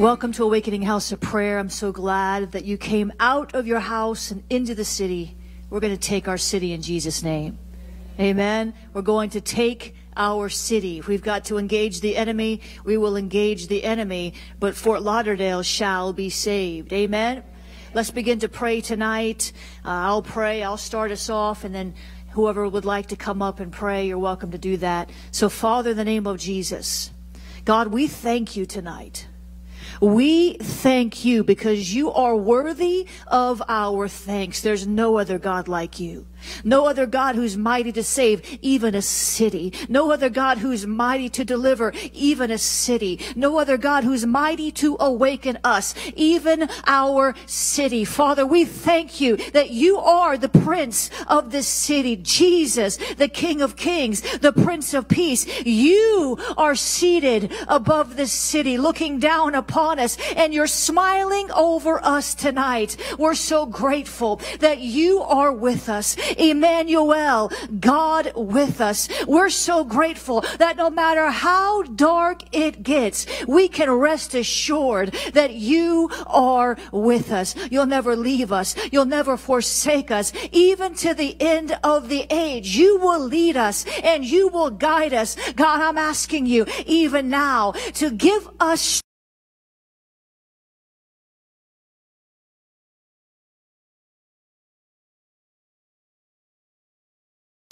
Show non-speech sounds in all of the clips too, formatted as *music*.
Welcome to Awakening House of Prayer. I'm so glad that you came out of your house and into the city. We're going to take our city in Jesus' name. Amen. We're going to take our city. We've got to engage the enemy, we will engage the enemy, but Fort Lauderdale shall be saved. Amen. Let's begin to pray tonight. Uh, I'll pray. I'll start us off and then whoever would like to come up and pray, you're welcome to do that. So Father, in the name of Jesus, God, we thank you tonight. We thank you because you are worthy of our thanks. There's no other God like you. No other God who's mighty to save even a city. No other God who's mighty to deliver even a city. No other God who's mighty to awaken us, even our city. Father, we thank you that you are the Prince of this city, Jesus, the King of Kings, the Prince of Peace. You are seated above this city, looking down upon us, and you're smiling over us tonight. We're so grateful that you are with us. Emmanuel, God with us. We're so grateful that no matter how dark it gets, we can rest assured that you are with us. You'll never leave us. You'll never forsake us. Even to the end of the age, you will lead us and you will guide us. God, I'm asking you even now to give us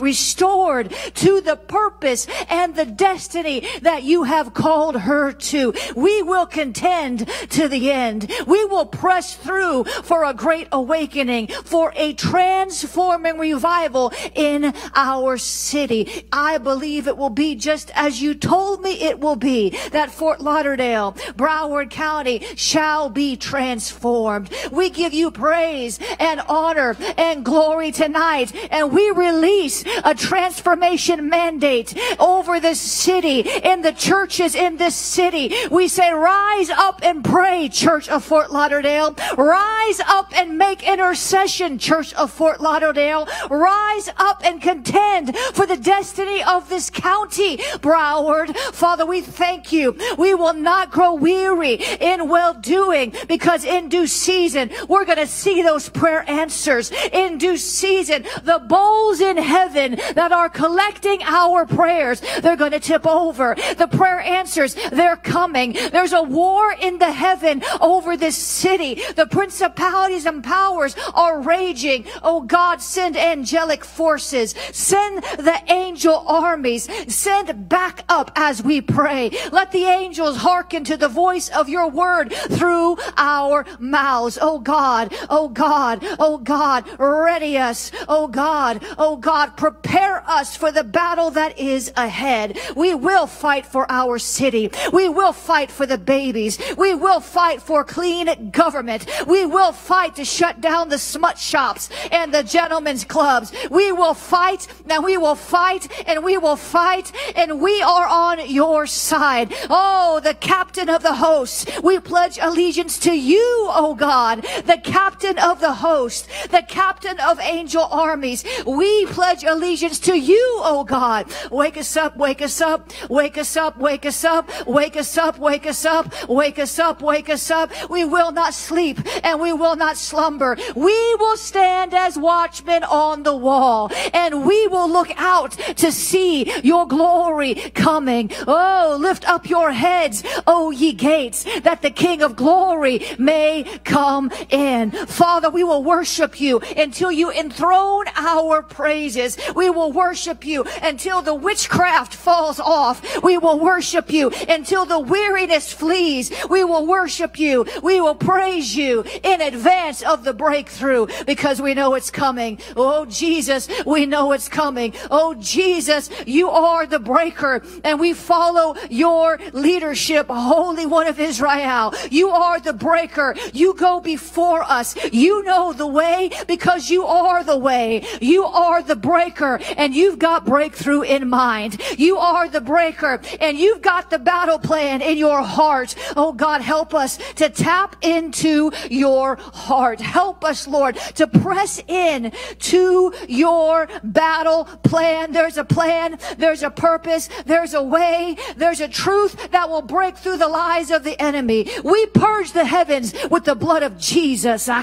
restored to the purpose and the destiny that you have called her to. We will contend to the end. We will press through for a great awakening, for a transforming revival in our city. I believe it will be just as you told me it will be, that Fort Lauderdale, Broward County shall be transformed. We give you praise and honor and glory tonight, and we release a transformation mandate over this city, in the churches in this city. We say, rise up and pray, Church of Fort Lauderdale. Rise up and make intercession, Church of Fort Lauderdale. Rise up and contend for the destiny of this county, Broward. Father, we thank you. We will not grow weary in well doing because in due season, we're going to see those prayer answers. In due season, the bowls in heaven heaven that are collecting our prayers. They're going to tip over. The prayer answers, they're coming. There's a war in the heaven over this city. The principalities and powers are raging. Oh God, send angelic forces. Send the angel armies. Send back up as we pray. Let the angels hearken to the voice of your word through our mouths. Oh God, oh God, oh God, ready us. Oh God, oh God, prepare us for the battle that is ahead. We will fight for our city. We will fight for the babies. We will fight for clean government. We will fight to shut down the smut shops and the gentlemen's clubs. We will fight and we will fight and we will fight and we are on your side. Oh, the captain of the host. We pledge allegiance to you, oh God, the captain of the host, the captain of angel armies. We pledge allegiance allegiance to you, oh God. Wake us up, wake us up, wake us up, wake us up, wake us up, wake us up, wake us up, wake us up. We will not sleep and we will not slumber. We will stand as watchmen on the wall and we will look out to see your glory coming. Oh, lift up your heads, oh ye gates, that the King of glory may come in. Father, we will worship you until you enthrone our praises. We will worship you until the witchcraft falls off. We will worship you until the weariness flees. We will worship you. We will praise you in advance of the breakthrough because we know it's coming. Oh, Jesus, we know it's coming. Oh, Jesus, you are the breaker and we follow your leadership, Holy One of Israel. You are the breaker. You go before us. You know the way because you are the way. You are the breaker breaker and you've got breakthrough in mind. You are the breaker and you've got the battle plan in your heart. Oh God, help us to tap into your heart. Help us, Lord, to press in to your battle plan. There's a plan. There's a purpose. There's a way. There's a truth that will break through the lies of the enemy. We purge the heavens with the blood of Jesus. We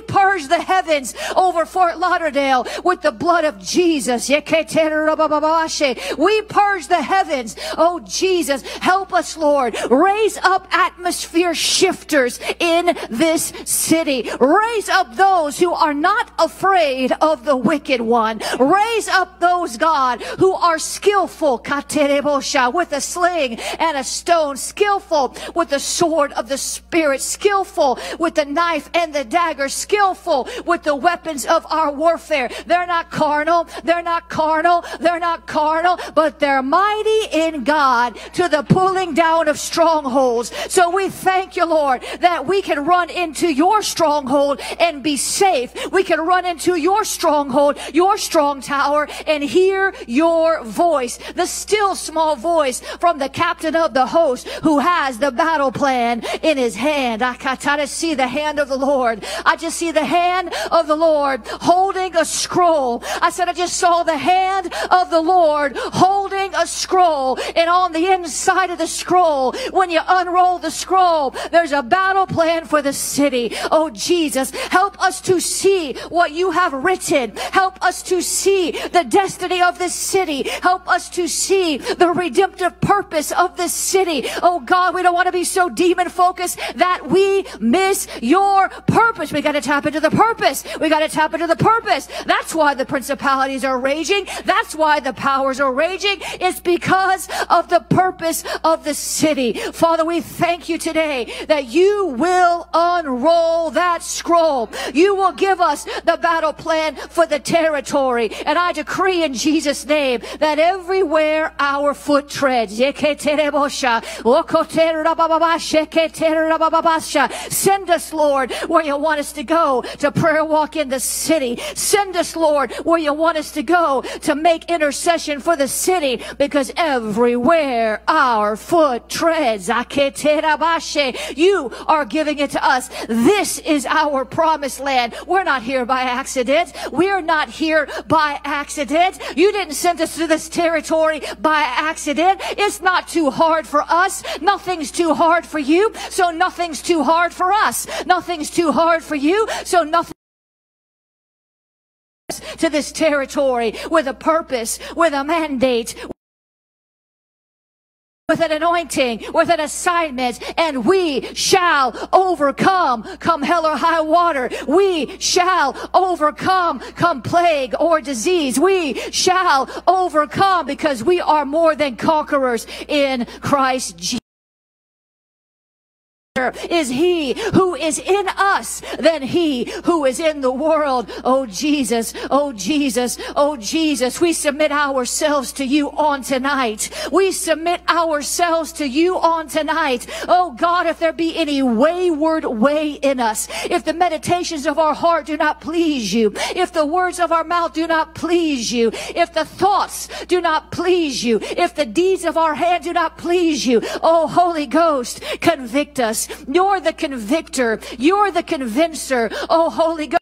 purge the heavens over Fort Lauderdale with the blood of Jesus. We purge the heavens. Oh, Jesus, help us, Lord. Raise up atmosphere shifters in this city. Raise up those who are not afraid of the wicked one. Raise up those, God, who are skillful with a sling and a stone, skillful with the sword of the Spirit, skillful with the knife and the dagger, skillful with the weapons of our warfare. They're not carnal. They're not carnal. They're not carnal, but they're mighty in God to the pulling down of strongholds. So we thank you, Lord, that we can run into your stronghold and be safe. We can run into your stronghold, your strong tower, and hear your voice, the still small voice from the captain of the host who has the battle plan in his hand. I try to see the hand of the Lord. I just see the hand of the Lord holding a scroll. I said, I just saw the hand of the Lord holding a scroll. And on the inside of the scroll, when you unroll the scroll, there's a battle plan for the city. Oh, Jesus, help us to see what you have written. Help us to see the destiny of this city. Help us to see the redemptive purpose of this city. Oh God, we don't want to be so demon focused that we miss your purpose. We got to tap into the purpose. We got to tap into the purpose. That's why the principalities are raging. That's why the powers are raging. It's because of the purpose of the city. Father, we thank you today that you will unroll that scroll. You will give us the battle plan for the territory. And I decree in Jesus' name that everywhere our foot treads, Send us, Lord, where you want us to go to prayer walk in the city. Send us, Lord, where you want us to go to make intercession for the city because everywhere our foot treads, you are giving it to us. This is our promised land. We're not here by accident. We're not here by accident. You didn't send us to this territory by accident. It's not too hard for us. Nothing's too hard for you. So nothing's too hard for us. Nothing's too hard for you. So nothing to this territory with a purpose, with a mandate, with an anointing, with an assignment, and we shall overcome come hell or high water. We shall overcome come plague or disease. We shall overcome because we are more than conquerors in Christ Jesus is he who is in us than he who is in the world. Oh Jesus, oh Jesus, oh Jesus, we submit ourselves to you on tonight. We submit ourselves to you on tonight. Oh God, if there be any wayward way in us, if the meditations of our heart do not please you, if the words of our mouth do not please you, if the thoughts do not please you, if the deeds of our hand do not please you, oh Holy Ghost, convict us you're the convictor. You're the convincer. Oh, Holy Ghost.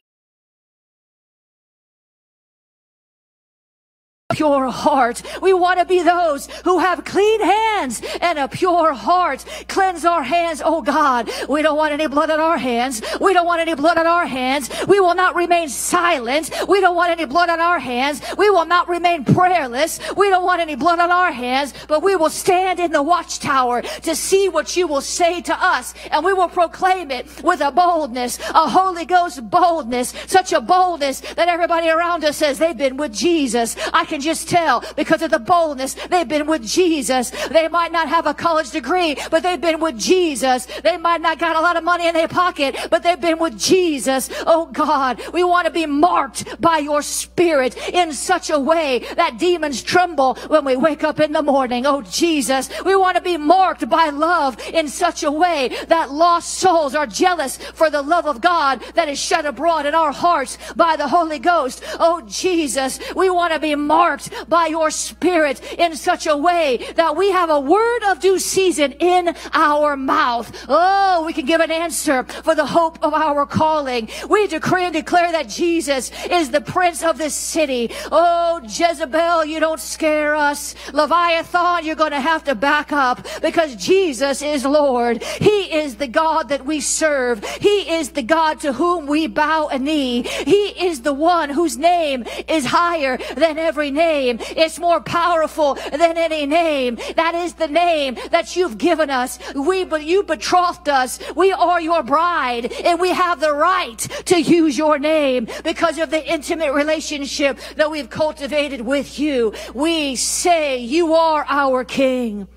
Pure heart. We want to be those who have clean hands and a pure heart. Cleanse our hands, oh God. We don't want any blood on our hands. We don't want any blood on our hands. We will not remain silent. We don't want any blood on our hands. We will not remain prayerless. We don't want any blood on our hands, but we will stand in the watchtower to see what you will say to us and we will proclaim it with a boldness, a Holy Ghost boldness, such a boldness that everybody around us says they've been with Jesus. I can just just tell because of the boldness. They've been with Jesus. They might not have a college degree, but they've been with Jesus. They might not got a lot of money in their pocket, but they've been with Jesus. Oh God, we want to be marked by your spirit in such a way that demons tremble when we wake up in the morning. Oh Jesus, we want to be marked by love in such a way that lost souls are jealous for the love of God that is shed abroad in our hearts by the Holy Ghost. Oh Jesus, we want to be marked by your spirit in such a way that we have a word of due season in our mouth. Oh, we can give an answer for the hope of our calling. We decree and declare that Jesus is the prince of this city. Oh, Jezebel, you don't scare us. Leviathan, you're going to have to back up because Jesus is Lord. He is the God that we serve. He is the God to whom we bow a knee. He is the one whose name is higher than every name. It's more powerful than any name. That is the name that you've given us. We, but you betrothed us. We are your bride and we have the right to use your name because of the intimate relationship that we've cultivated with you. We say you are our king.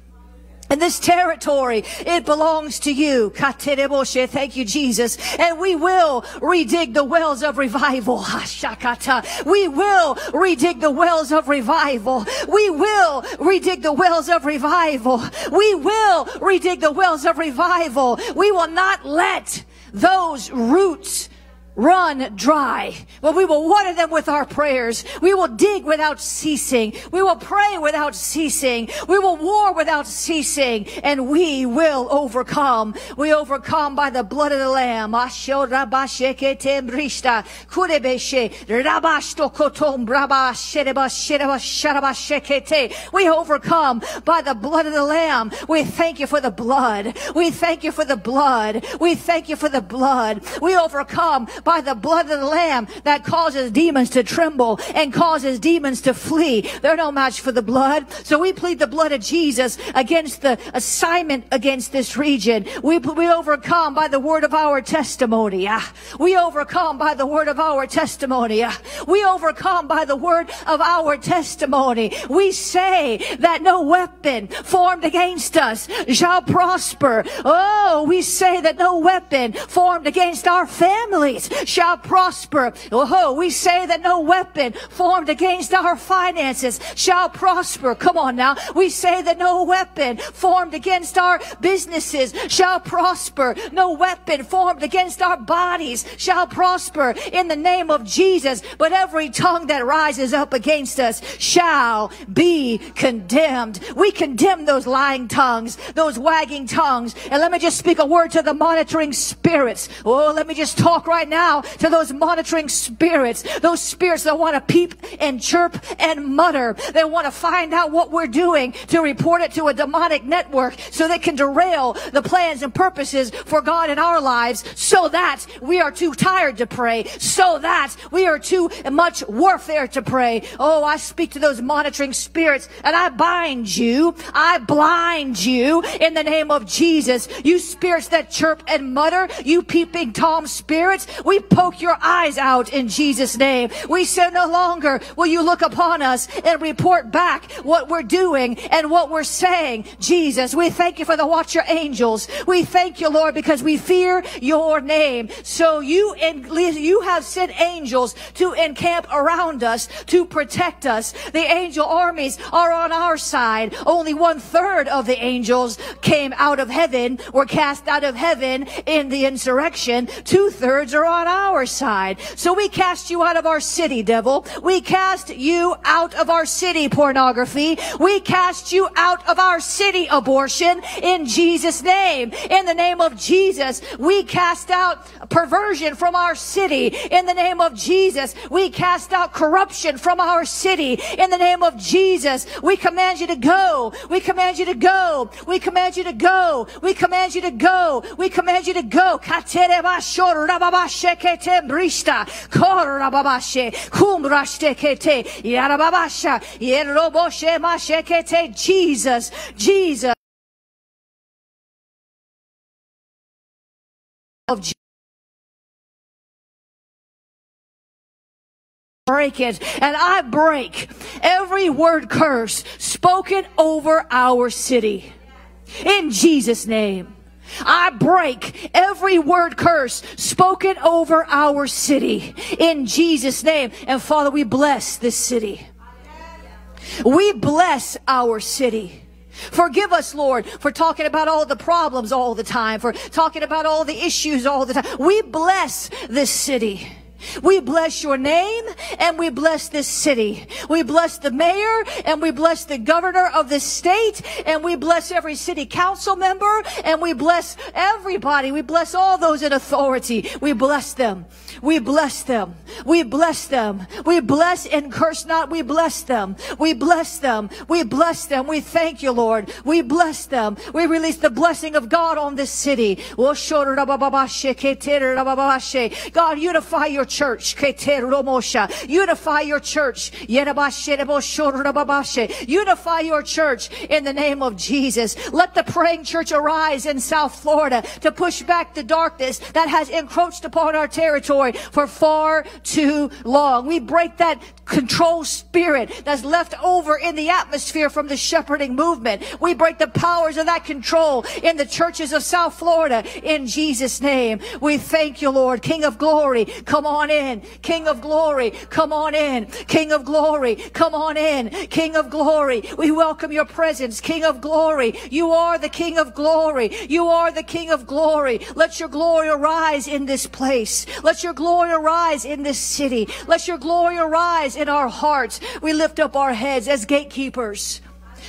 And this territory, it belongs to you. Thank you, Jesus. And we will redig the wells of revival. *laughs* We will redig the wells of revival. We will redig the wells of revival. We will redig the wells of revival. We will not let those roots run dry. But we will water them with our prayers. We will dig without ceasing. We will pray without ceasing. We will war without ceasing. And we will overcome. We overcome by the blood of the Lamb. We overcome by the blood of the Lamb. We thank you for the blood. We thank you for the blood. We thank you for the blood. We overcome by the blood of the Lamb that causes demons to tremble and causes demons to flee. They're no match for the blood. So we plead the blood of Jesus against the assignment against this region. We, we overcome by the word of our testimony. Ah, we overcome by the word of our testimony. Ah, we overcome by the word of our testimony. We say that no weapon formed against us shall prosper. Oh, we say that no weapon formed against our families shall prosper. Oh, we say that no weapon formed against our finances shall prosper. Come on now. We say that no weapon formed against our businesses shall prosper. No weapon formed against our bodies shall prosper in the name of Jesus. But every tongue that rises up against us shall be condemned. We condemn those lying tongues, those wagging tongues. And let me just speak a word to the monitoring spirits. Oh, let me just talk right now now to those monitoring spirits, those spirits that want to peep and chirp and mutter. They want to find out what we're doing to report it to a demonic network so they can derail the plans and purposes for God in our lives so that we are too tired to pray, so that we are too much warfare to pray. Oh, I speak to those monitoring spirits and I bind you. I blind you in the name of Jesus. You spirits that chirp and mutter, you peeping Tom spirits, we poke your eyes out in Jesus' name. We say no longer will you look upon us and report back what we're doing and what we're saying. Jesus, we thank you for the watcher angels. We thank you, Lord, because we fear your name. So you, you have sent angels to encamp around us to protect us. The angel armies are on our side. Only one third of the angels came out of heaven, were cast out of heaven in the insurrection. Two thirds are on our side. So we cast you out of our city, devil. We cast you out of our city, pornography. We cast you out of our city, abortion, in Jesus' name. In the name of Jesus, we cast out perversion from our city. In the name of Jesus, we cast out corruption from our city. In the name of Jesus, we command you to go. We command you to go. We command you to go. We command you to go. We command you to go kete brista korra babashe kumrashte kete yarababasha yeroboshe mashekete Jesus Jesus of break it. And I break every word curse spoken over our city. In Jesus' name. I break every word curse spoken over our city in Jesus' name. And Father, we bless this city. We bless our city. Forgive us, Lord, for talking about all the problems all the time, for talking about all the issues all the time. We bless this city. We bless your name and we bless this city. We bless the mayor and we bless the governor of this state and we bless every city council member and we bless everybody. We bless all those in authority. We bless them. We bless them. We bless them. We bless and curse not. We bless them. We bless them. We bless them. We thank you, Lord. We bless them. We release the blessing of God on this city. God, unify your church. Unify your church. Unify your church in the name of Jesus. Let the praying church arise in South Florida to push back the darkness that has encroached upon our territory for far too long. We break that control spirit that's left over in the atmosphere from the shepherding movement. We break the powers of that control in the churches of South Florida in Jesus' name. We thank you, Lord. King of glory, come on in. King of glory, come on in. King of glory, come on in. King of glory, we welcome your presence. King of glory, you are the King of glory. You are the King of glory. Let your glory arise in this place. Let your glory arise in this city. Let your glory arise in our hearts. We lift up our heads as gatekeepers.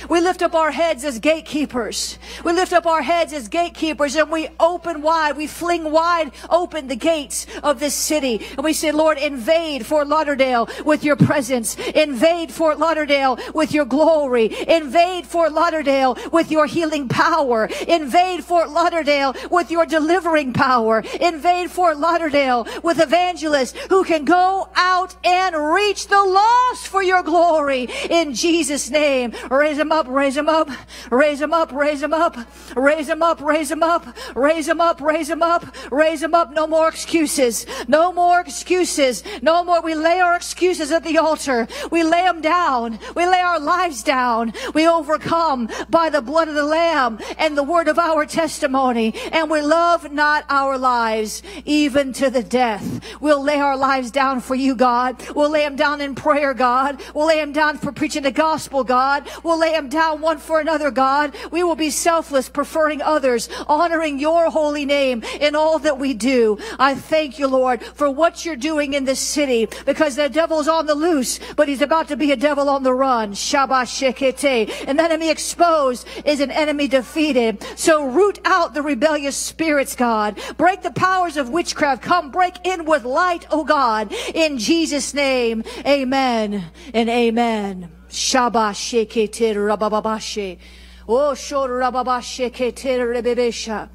We lift up our heads as gatekeepers. We lift up our heads as gatekeepers and we open wide, we fling wide open the gates of this city. And we say, Lord, invade Fort Lauderdale with your presence. Invade Fort Lauderdale with your glory. Invade Fort Lauderdale with your healing power. Invade Fort Lauderdale with your delivering power. Invade Fort Lauderdale with evangelists who can go out and reach the lost for your glory. In Jesus' name, raise him up, raise him up, raise him up, raise him up, raise him up, raise him up, raise him up, raise him up, raise up. No more excuses. No more excuses. No more. We lay our excuses at the altar. We lay them down. We lay our lives down. We overcome by the blood of the Lamb and the word of our testimony. And we love not our lives even to the death. We'll lay our lives down for you, God. We'll lay them down in prayer, God. We'll lay them down for preaching the gospel, God. We'll lay them down one for another, God. We will be selfless, preferring others, honoring your holy name in all that we do. I thank you, Lord, for what you're doing in this city because the devil's on the loose, but he's about to be a devil on the run. Shabbat shekete. An enemy exposed is an enemy defeated. So root out the rebellious spirits, God. Break the powers of witchcraft. Come break in with light, oh God. In Jesus' name, amen and amen. Shaba shekete rabababashe. Oh, shor rababashe kete rebebesha.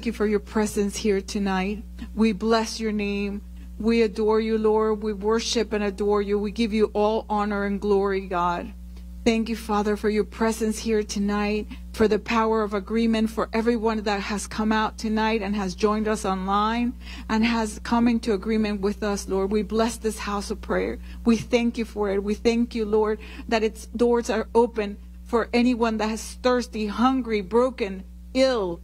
Thank you for your presence here tonight. We bless your name. We adore you, Lord. We worship and adore you. We give you all honor and glory, God. Thank you, Father, for your presence here tonight, for the power of agreement for everyone that has come out tonight and has joined us online and has come into agreement with us, Lord. We bless this house of prayer. We thank you for it. We thank you, Lord, that its doors are open for anyone that is thirsty, hungry, broken, ill,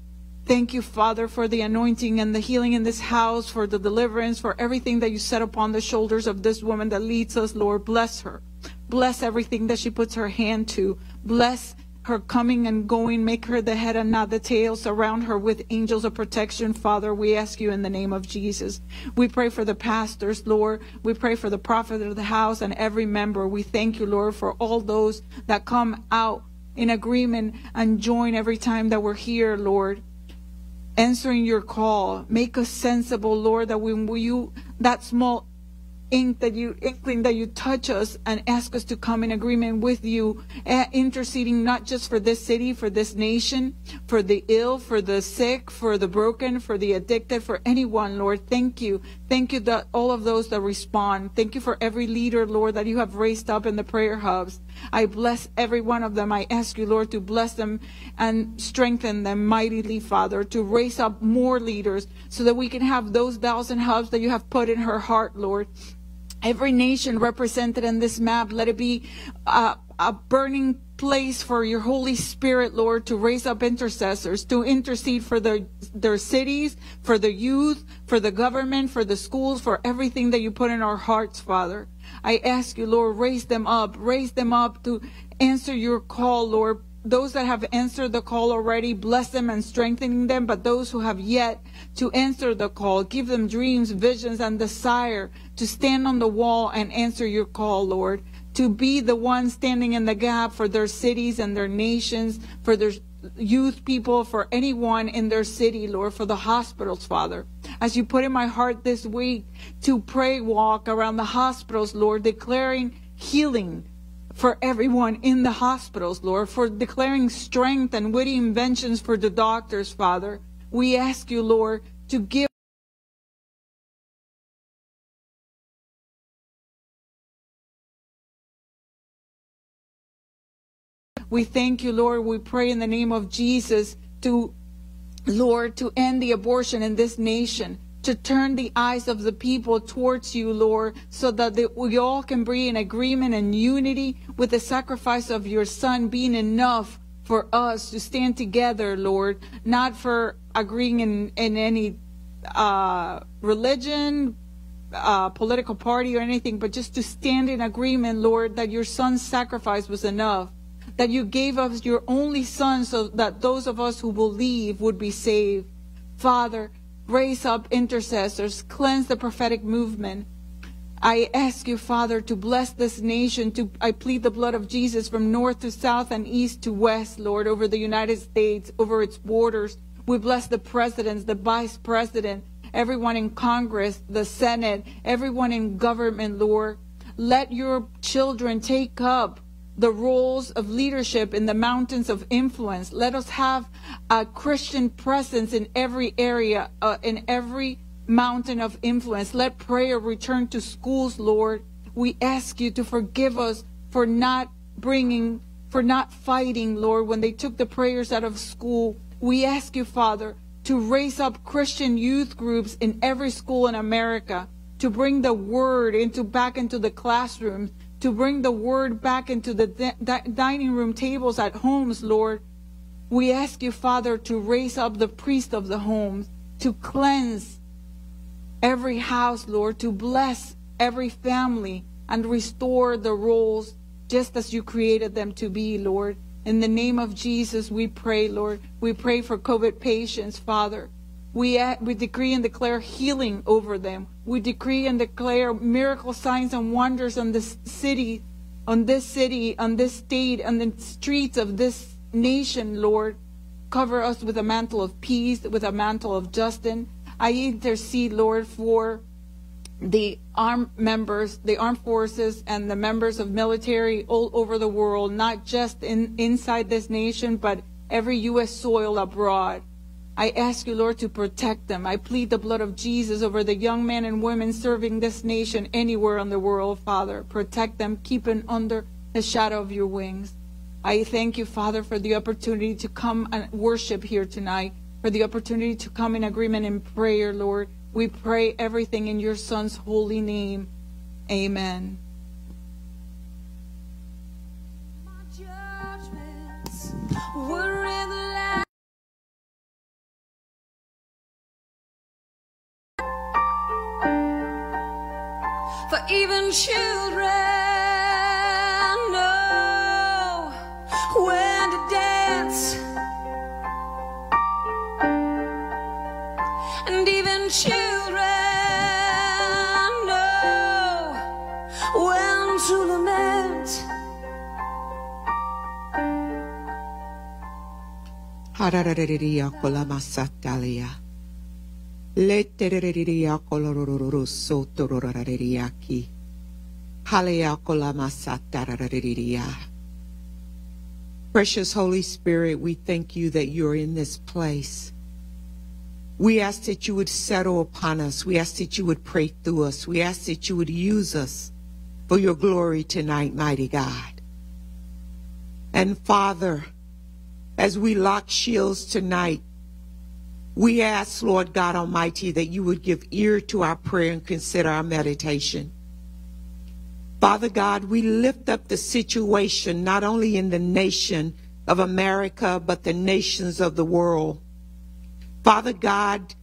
Thank you, Father, for the anointing and the healing in this house, for the deliverance, for everything that you set upon the shoulders of this woman that leads us, Lord. Bless her. Bless everything that she puts her hand to. Bless her coming and going. Make her the head and not the tail. Surround her with angels of protection, Father. We ask you in the name of Jesus. We pray for the pastors, Lord. We pray for the prophet of the house and every member. We thank you, Lord, for all those that come out in agreement and join every time that we're here, Lord answering your call. Make us sensible, Lord, that when you that small ink that you inkling that you touch us and ask us to come in agreement with you uh, interceding not just for this city for this nation for the ill for the sick for the broken for the addicted for anyone lord. Thank you. Thank you that all of those that respond. Thank you for every leader lord that you have raised up in the prayer hubs i bless every one of them i ask you lord to bless them and strengthen them mightily father to raise up more leaders so that we can have those thousand hubs that you have put in her heart lord every nation represented in this map. Let it be a, a, burning place for your Holy Spirit, Lord, to raise up intercessors, to intercede for their, their cities, for the youth, for the government, for the schools, for everything that you put in our hearts, Father. I ask you, Lord, raise them up, raise them up to answer your call, Lord those that have answered the call already, bless them and strengthening them. But those who have yet to answer the call, give them dreams, visions, and desire to stand on the wall and answer your call, Lord. To be the one standing in the gap for their cities and their nations, for their youth people, for anyone in their city, Lord, for the hospitals, Father. As you put in my heart this week to pray walk around the hospitals, Lord, declaring healing for everyone in the hospitals, Lord, for declaring strength and witty inventions for the doctors, Father. We ask you, Lord, to give We thank you, Lord. We pray in the name of Jesus to, Lord, to end the abortion in this nation to turn the eyes of the people towards you, Lord, so that we all can be in agreement and unity with the sacrifice of your Son being enough for us to stand together, Lord, not for agreeing in, in any uh, religion, uh, political party, or anything, but just to stand in agreement, Lord, that your Son's sacrifice was enough. That you gave us your only Son so that those of us who believe would be saved. Father, raise up intercessors, cleanse the prophetic movement. I ask you, Father, to bless this nation. To I plead the blood of Jesus from north to south and east to west, Lord, over the United States, over its borders. We bless the presidents, the vice president, everyone in Congress, the Senate, everyone in government, Lord. Let your children take up the roles of leadership in the mountains of influence. Let us have a Christian presence in every area, uh, in every mountain of influence. Let prayer return to schools, Lord. We ask you to forgive us for not bringing, for not fighting, Lord, when they took the prayers out of school. We ask you, Father, to raise up Christian youth groups in every school in America, to bring the word into back into the classrooms, to bring the word back into the di- dining room tables at homes, Lord. We ask you, Father, to raise up the priest of the homes, to cleanse every house, Lord, to bless every family and restore the roles just as you created them to be, Lord. In the name of Jesus, we pray, Lord. We pray for COVID patients, Father. We, we decree and declare healing over them. We decree and declare miracle signs and wonders on this city, on this city, on this state, on the streets of this nation, Lord. Cover us with a mantle of peace, with a mantle of justice. I intercede, Lord, for the armed members, the armed forces, and the members of military all over the world, not just in, inside this nation, but every U.S. soil abroad. I ask you, Lord, to protect them. I plead the blood of Jesus over the young men and women serving this nation anywhere in the world, Father. Protect them, keep them under the shadow of your wings. I thank you, Father, for the opportunity to come and worship here tonight, for the opportunity to come in agreement in prayer, Lord. We pray everything in your Son's holy name. Amen. Even children know when to dance. And even children know when to lament. Hararariria kolamasatalia. Letereriria kolorororo sotororariaki. Halea kolamasatarariria. Precious Holy Spirit, we thank you that you're in this place. We ask that you would settle upon us. We ask that you would pray through us. We ask that you would use us for your glory tonight, mighty God. And Father, as we lock shields tonight, we ask, Lord God Almighty, that you would give ear to our prayer and consider our meditation. Father God, we lift up the situation not only in the nation of America, but the nations of the world. Father God,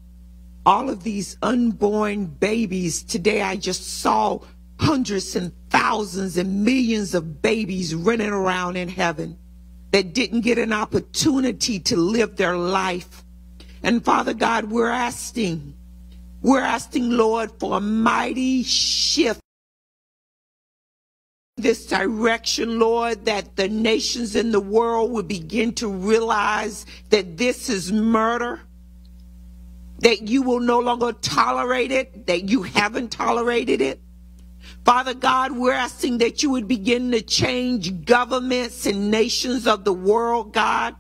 all of these unborn babies, today I just saw hundreds and thousands and millions of babies running around in heaven that didn't get an opportunity to live their life. And Father God, we're asking, we're asking, Lord, for a mighty shift this direction, Lord, that the nations in the world will begin to realize that this is murder, that you will no longer tolerate it, that you haven't tolerated it. Father God, we're asking that you would begin to change governments and nations of the world, God,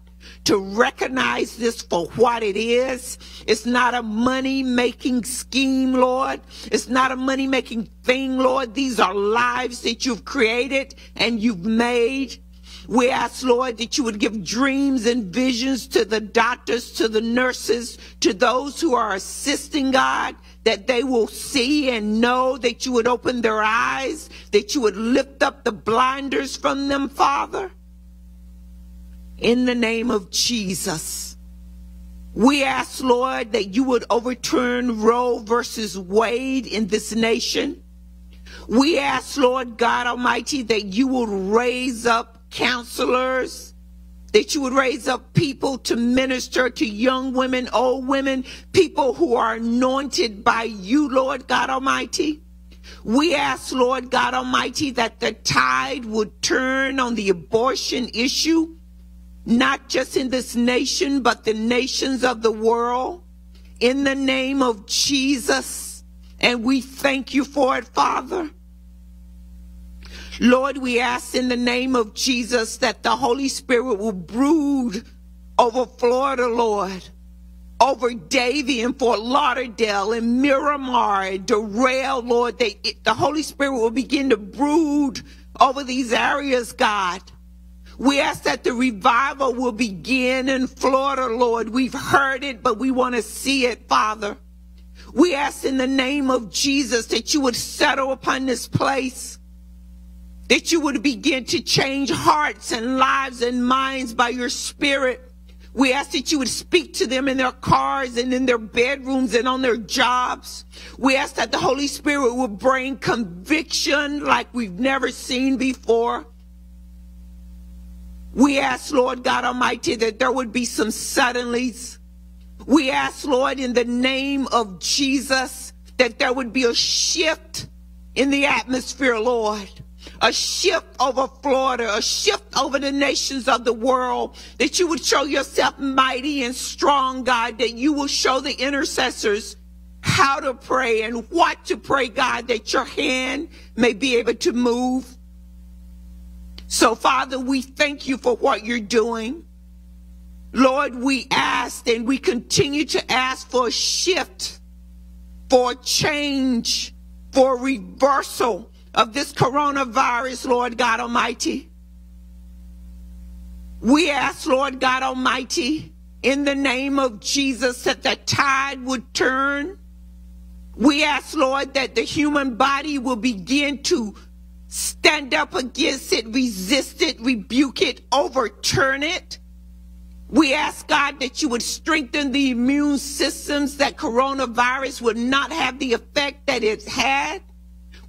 to recognize this for what it is. It's not a money making scheme, Lord. It's not a money making thing, Lord. These are lives that you've created and you've made. We ask, Lord, that you would give dreams and visions to the doctors, to the nurses, to those who are assisting God, that they will see and know that you would open their eyes, that you would lift up the blinders from them, Father. In the name of Jesus. We ask, Lord, that you would overturn Roe versus Wade in this nation. We ask, Lord God Almighty, that you would raise up counselors, that you would raise up people to minister to young women, old women, people who are anointed by you, Lord God Almighty. We ask, Lord God Almighty, that the tide would turn on the abortion issue, not just in this nation, but the nations of the world, in the name of Jesus. And we thank you for it, Father. Lord, we ask in the name of Jesus that the Holy Spirit will brood over Florida, Lord, over Davie and Fort Lauderdale and Miramar and Doral, Lord. They, the Holy Spirit will begin to brood over these areas, God. We ask that the revival will begin in Florida, Lord. We've heard it, but we want to see it, Father. We ask in the name of Jesus that you would settle upon this place that you would begin to change hearts and lives and minds by your spirit. We ask that you would speak to them in their cars and in their bedrooms and on their jobs. We ask that the Holy Spirit would bring conviction like we've never seen before. We ask, Lord God Almighty, that there would be some suddenlies. We ask, Lord, in the name of Jesus, that there would be a shift in the atmosphere, Lord a shift over Florida, a shift over the nations of the world, that you would show yourself mighty and strong, God, that you will show the intercessors how to pray and what to pray, God, that your hand may be able to move. So, Father, we thank you for what you're doing. Lord, we ask and we continue to ask for a shift, for change, for reversal of this coronavirus, Lord God Almighty. We ask, Lord God Almighty, in the name of Jesus, that the tide would turn. We ask, Lord, that the human body will begin to stand up against it, resist it, rebuke it, overturn it. We ask God that you would strengthen the immune systems, that coronavirus would not have the effect that it's had.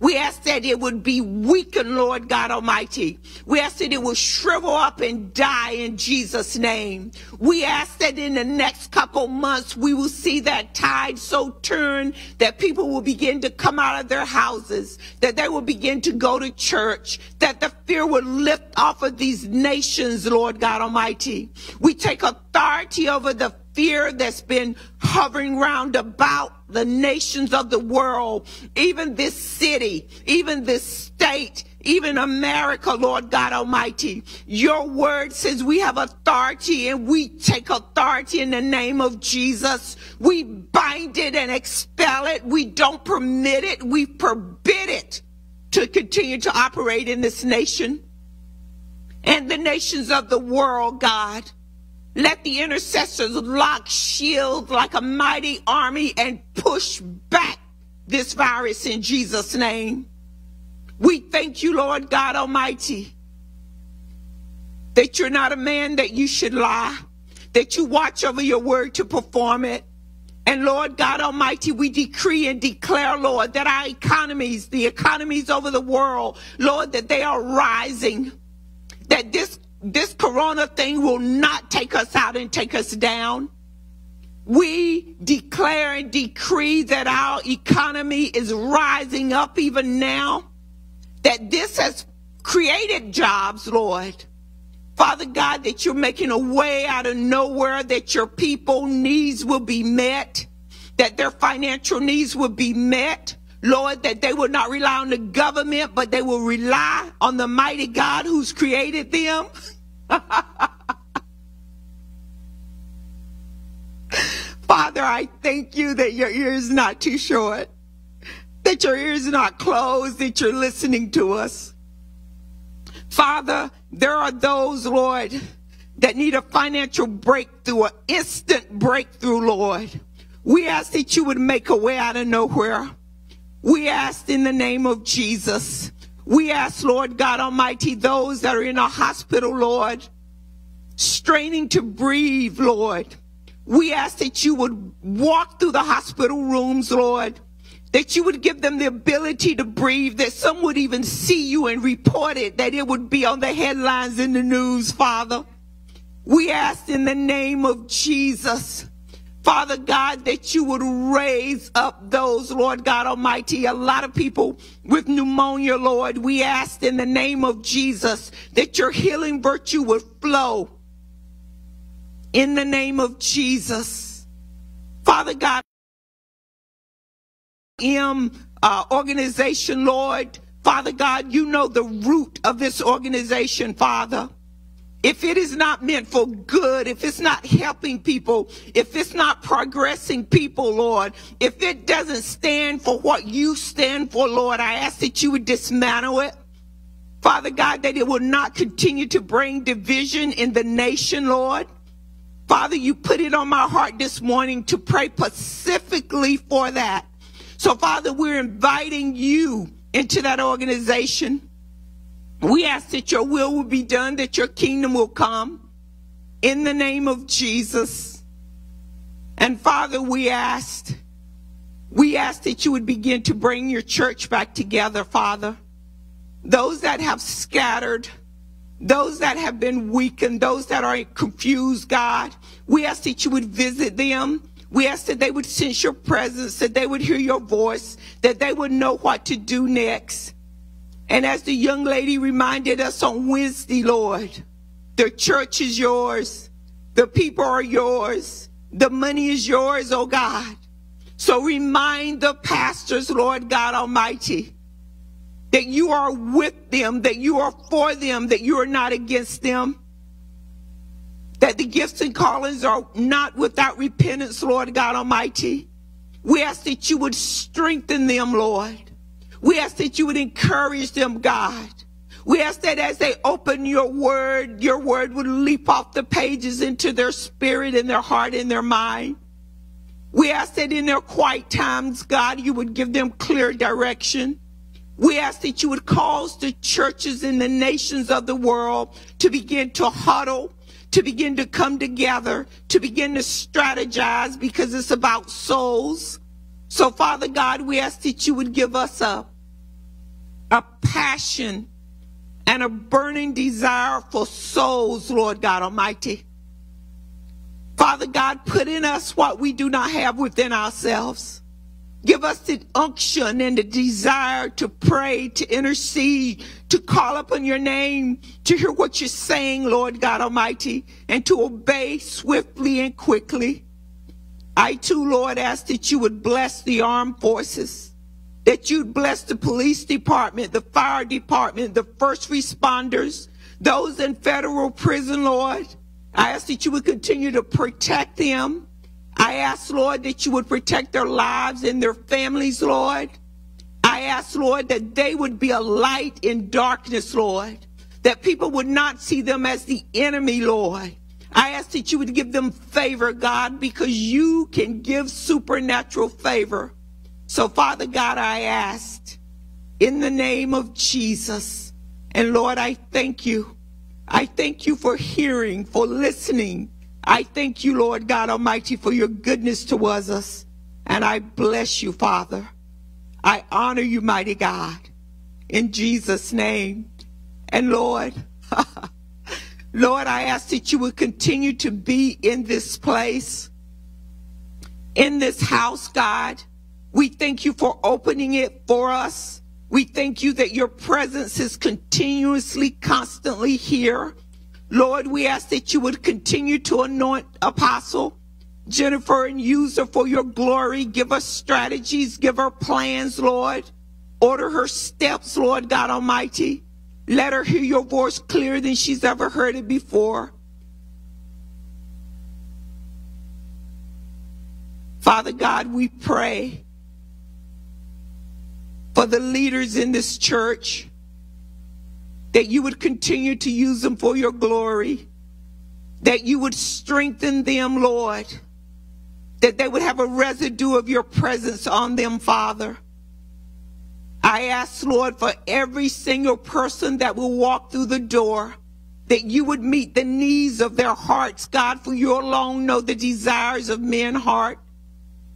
We ask that it would be weakened, Lord God Almighty. We ask that it will shrivel up and die in Jesus' name. We ask that in the next couple months we will see that tide so turn that people will begin to come out of their houses, that they will begin to go to church, that the fear will lift off of these nations, Lord God Almighty. We take authority over the fear that's been hovering round about the nations of the world, even this city, even this state, even America, Lord God Almighty. Your word says we have authority and we take authority in the name of Jesus. We bind it and expel it. We don't permit it. We forbid it to continue to operate in this nation and the nations of the world, God. Let the intercessors lock shields like a mighty army and push back this virus in Jesus' name. We thank you, Lord God Almighty, that you're not a man that you should lie, that you watch over your word to perform it. And Lord God Almighty, we decree and declare, Lord, that our economies, the economies over the world, Lord, that they are rising, that this this corona thing will not take us out and take us down. We declare and decree that our economy is rising up even now, that this has created jobs, Lord. Father God, that you're making a way out of nowhere, that your people needs will be met, that their financial needs will be met. Lord, that they will not rely on the government, but they will rely on the mighty God who's created them. *laughs* Father, I thank you that your ear is not too short, that your ear is not closed, that you're listening to us. Father, there are those, Lord, that need a financial breakthrough, an instant breakthrough, Lord. We ask that you would make a way out of nowhere. We ask in the name of Jesus. We ask, Lord God Almighty, those that are in a hospital, Lord, straining to breathe, Lord. We ask that you would walk through the hospital rooms, Lord, that you would give them the ability to breathe, that some would even see you and report it, that it would be on the headlines in the news, Father. We ask in the name of Jesus Father God, that you would raise up those, Lord God Almighty, a lot of people with pneumonia, Lord. We ask in the name of Jesus that your healing virtue would flow in the name of Jesus. Father God, M uh, organization, Lord. Father God, you know the root of this organization, Father if it is not meant for good, if it's not helping people, if it's not progressing people, Lord, if it doesn't stand for what you stand for, Lord, I ask that you would dismantle it. Father God, that it will not continue to bring division in the nation, Lord. Father, you put it on my heart this morning to pray specifically for that. So, Father, we're inviting you into that organization. We ask that your will will be done, that your kingdom will come in the name of Jesus. And Father, we asked, we ask that you would begin to bring your church back together, Father. Those that have scattered, those that have been weakened, those that are confused, God, we ask that you would visit them. We ask that they would sense your presence, that they would hear your voice, that they would know what to do next. And as the young lady reminded us on Wednesday, Lord, the church is yours. The people are yours. The money is yours, oh God. So remind the pastors, Lord God Almighty, that you are with them, that you are for them, that you are not against them. That the gifts and callings are not without repentance, Lord God Almighty. We ask that you would strengthen them, Lord. We ask that you would encourage them, God. We ask that as they open your word, your word would leap off the pages into their spirit and their heart and their mind. We ask that in their quiet times, God, you would give them clear direction. We ask that you would cause the churches in the nations of the world to begin to huddle, to begin to come together, to begin to strategize because it's about souls. So, Father God, we ask that you would give us up a passion and a burning desire for souls, Lord God Almighty. Father God, put in us what we do not have within ourselves. Give us the unction and the desire to pray, to intercede, to call upon your name, to hear what you're saying, Lord God Almighty, and to obey swiftly and quickly. I too, Lord, ask that you would bless the armed forces, that you'd bless the police department, the fire department, the first responders, those in federal prison, Lord. I ask that you would continue to protect them. I ask, Lord, that you would protect their lives and their families, Lord. I ask, Lord, that they would be a light in darkness, Lord. That people would not see them as the enemy, Lord. I ask that you would give them favor, God, because you can give supernatural favor. So, Father God, I asked in the name of Jesus. And Lord, I thank you. I thank you for hearing, for listening. I thank you, Lord God Almighty, for your goodness towards us. And I bless you, Father. I honor you, mighty God, in Jesus' name. And Lord, *laughs* Lord, I ask that you would continue to be in this place, in this house, God. We thank you for opening it for us. We thank you that your presence is continuously, constantly here. Lord, we ask that you would continue to anoint Apostle Jennifer and use her for your glory. Give her strategies, give her plans, Lord. Order her steps, Lord God Almighty. Let her hear your voice clearer than she's ever heard it before. Father God, we pray for the leaders in this church that you would continue to use them for your glory, that you would strengthen them, Lord, that they would have a residue of your presence on them, Father. I ask, Lord, for every single person that will walk through the door, that you would meet the needs of their hearts, God, for you alone know the desires of men's heart.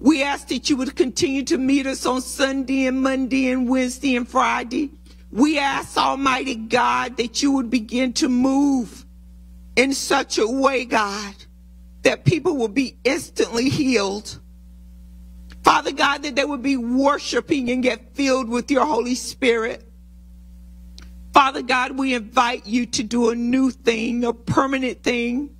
We ask that you would continue to meet us on Sunday and Monday and Wednesday and Friday. We ask, Almighty God, that you would begin to move in such a way, God, that people will be instantly healed. Father God, that they would be worshiping and get filled with your Holy Spirit. Father God, we invite you to do a new thing, a permanent thing.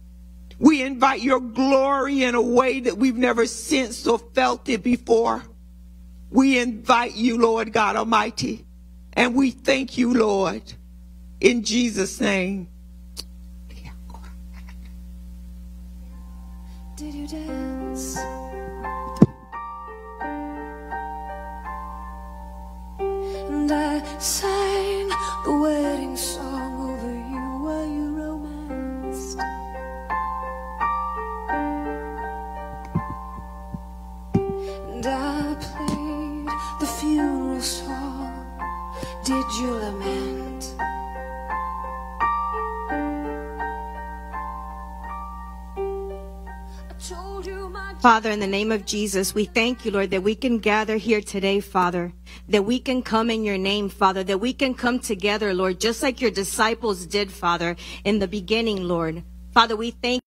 We invite your glory in a way that we've never sensed or felt it before. We invite you, Lord God Almighty, and we thank you, Lord, in Jesus' name. Did you dance? And I Father, in the name of Jesus, we thank you, Lord, that we can gather here today, Father, that we can come in your name, Father, that we can come together, Lord, just like your disciples did, Father, in the beginning, Lord. Father, we thank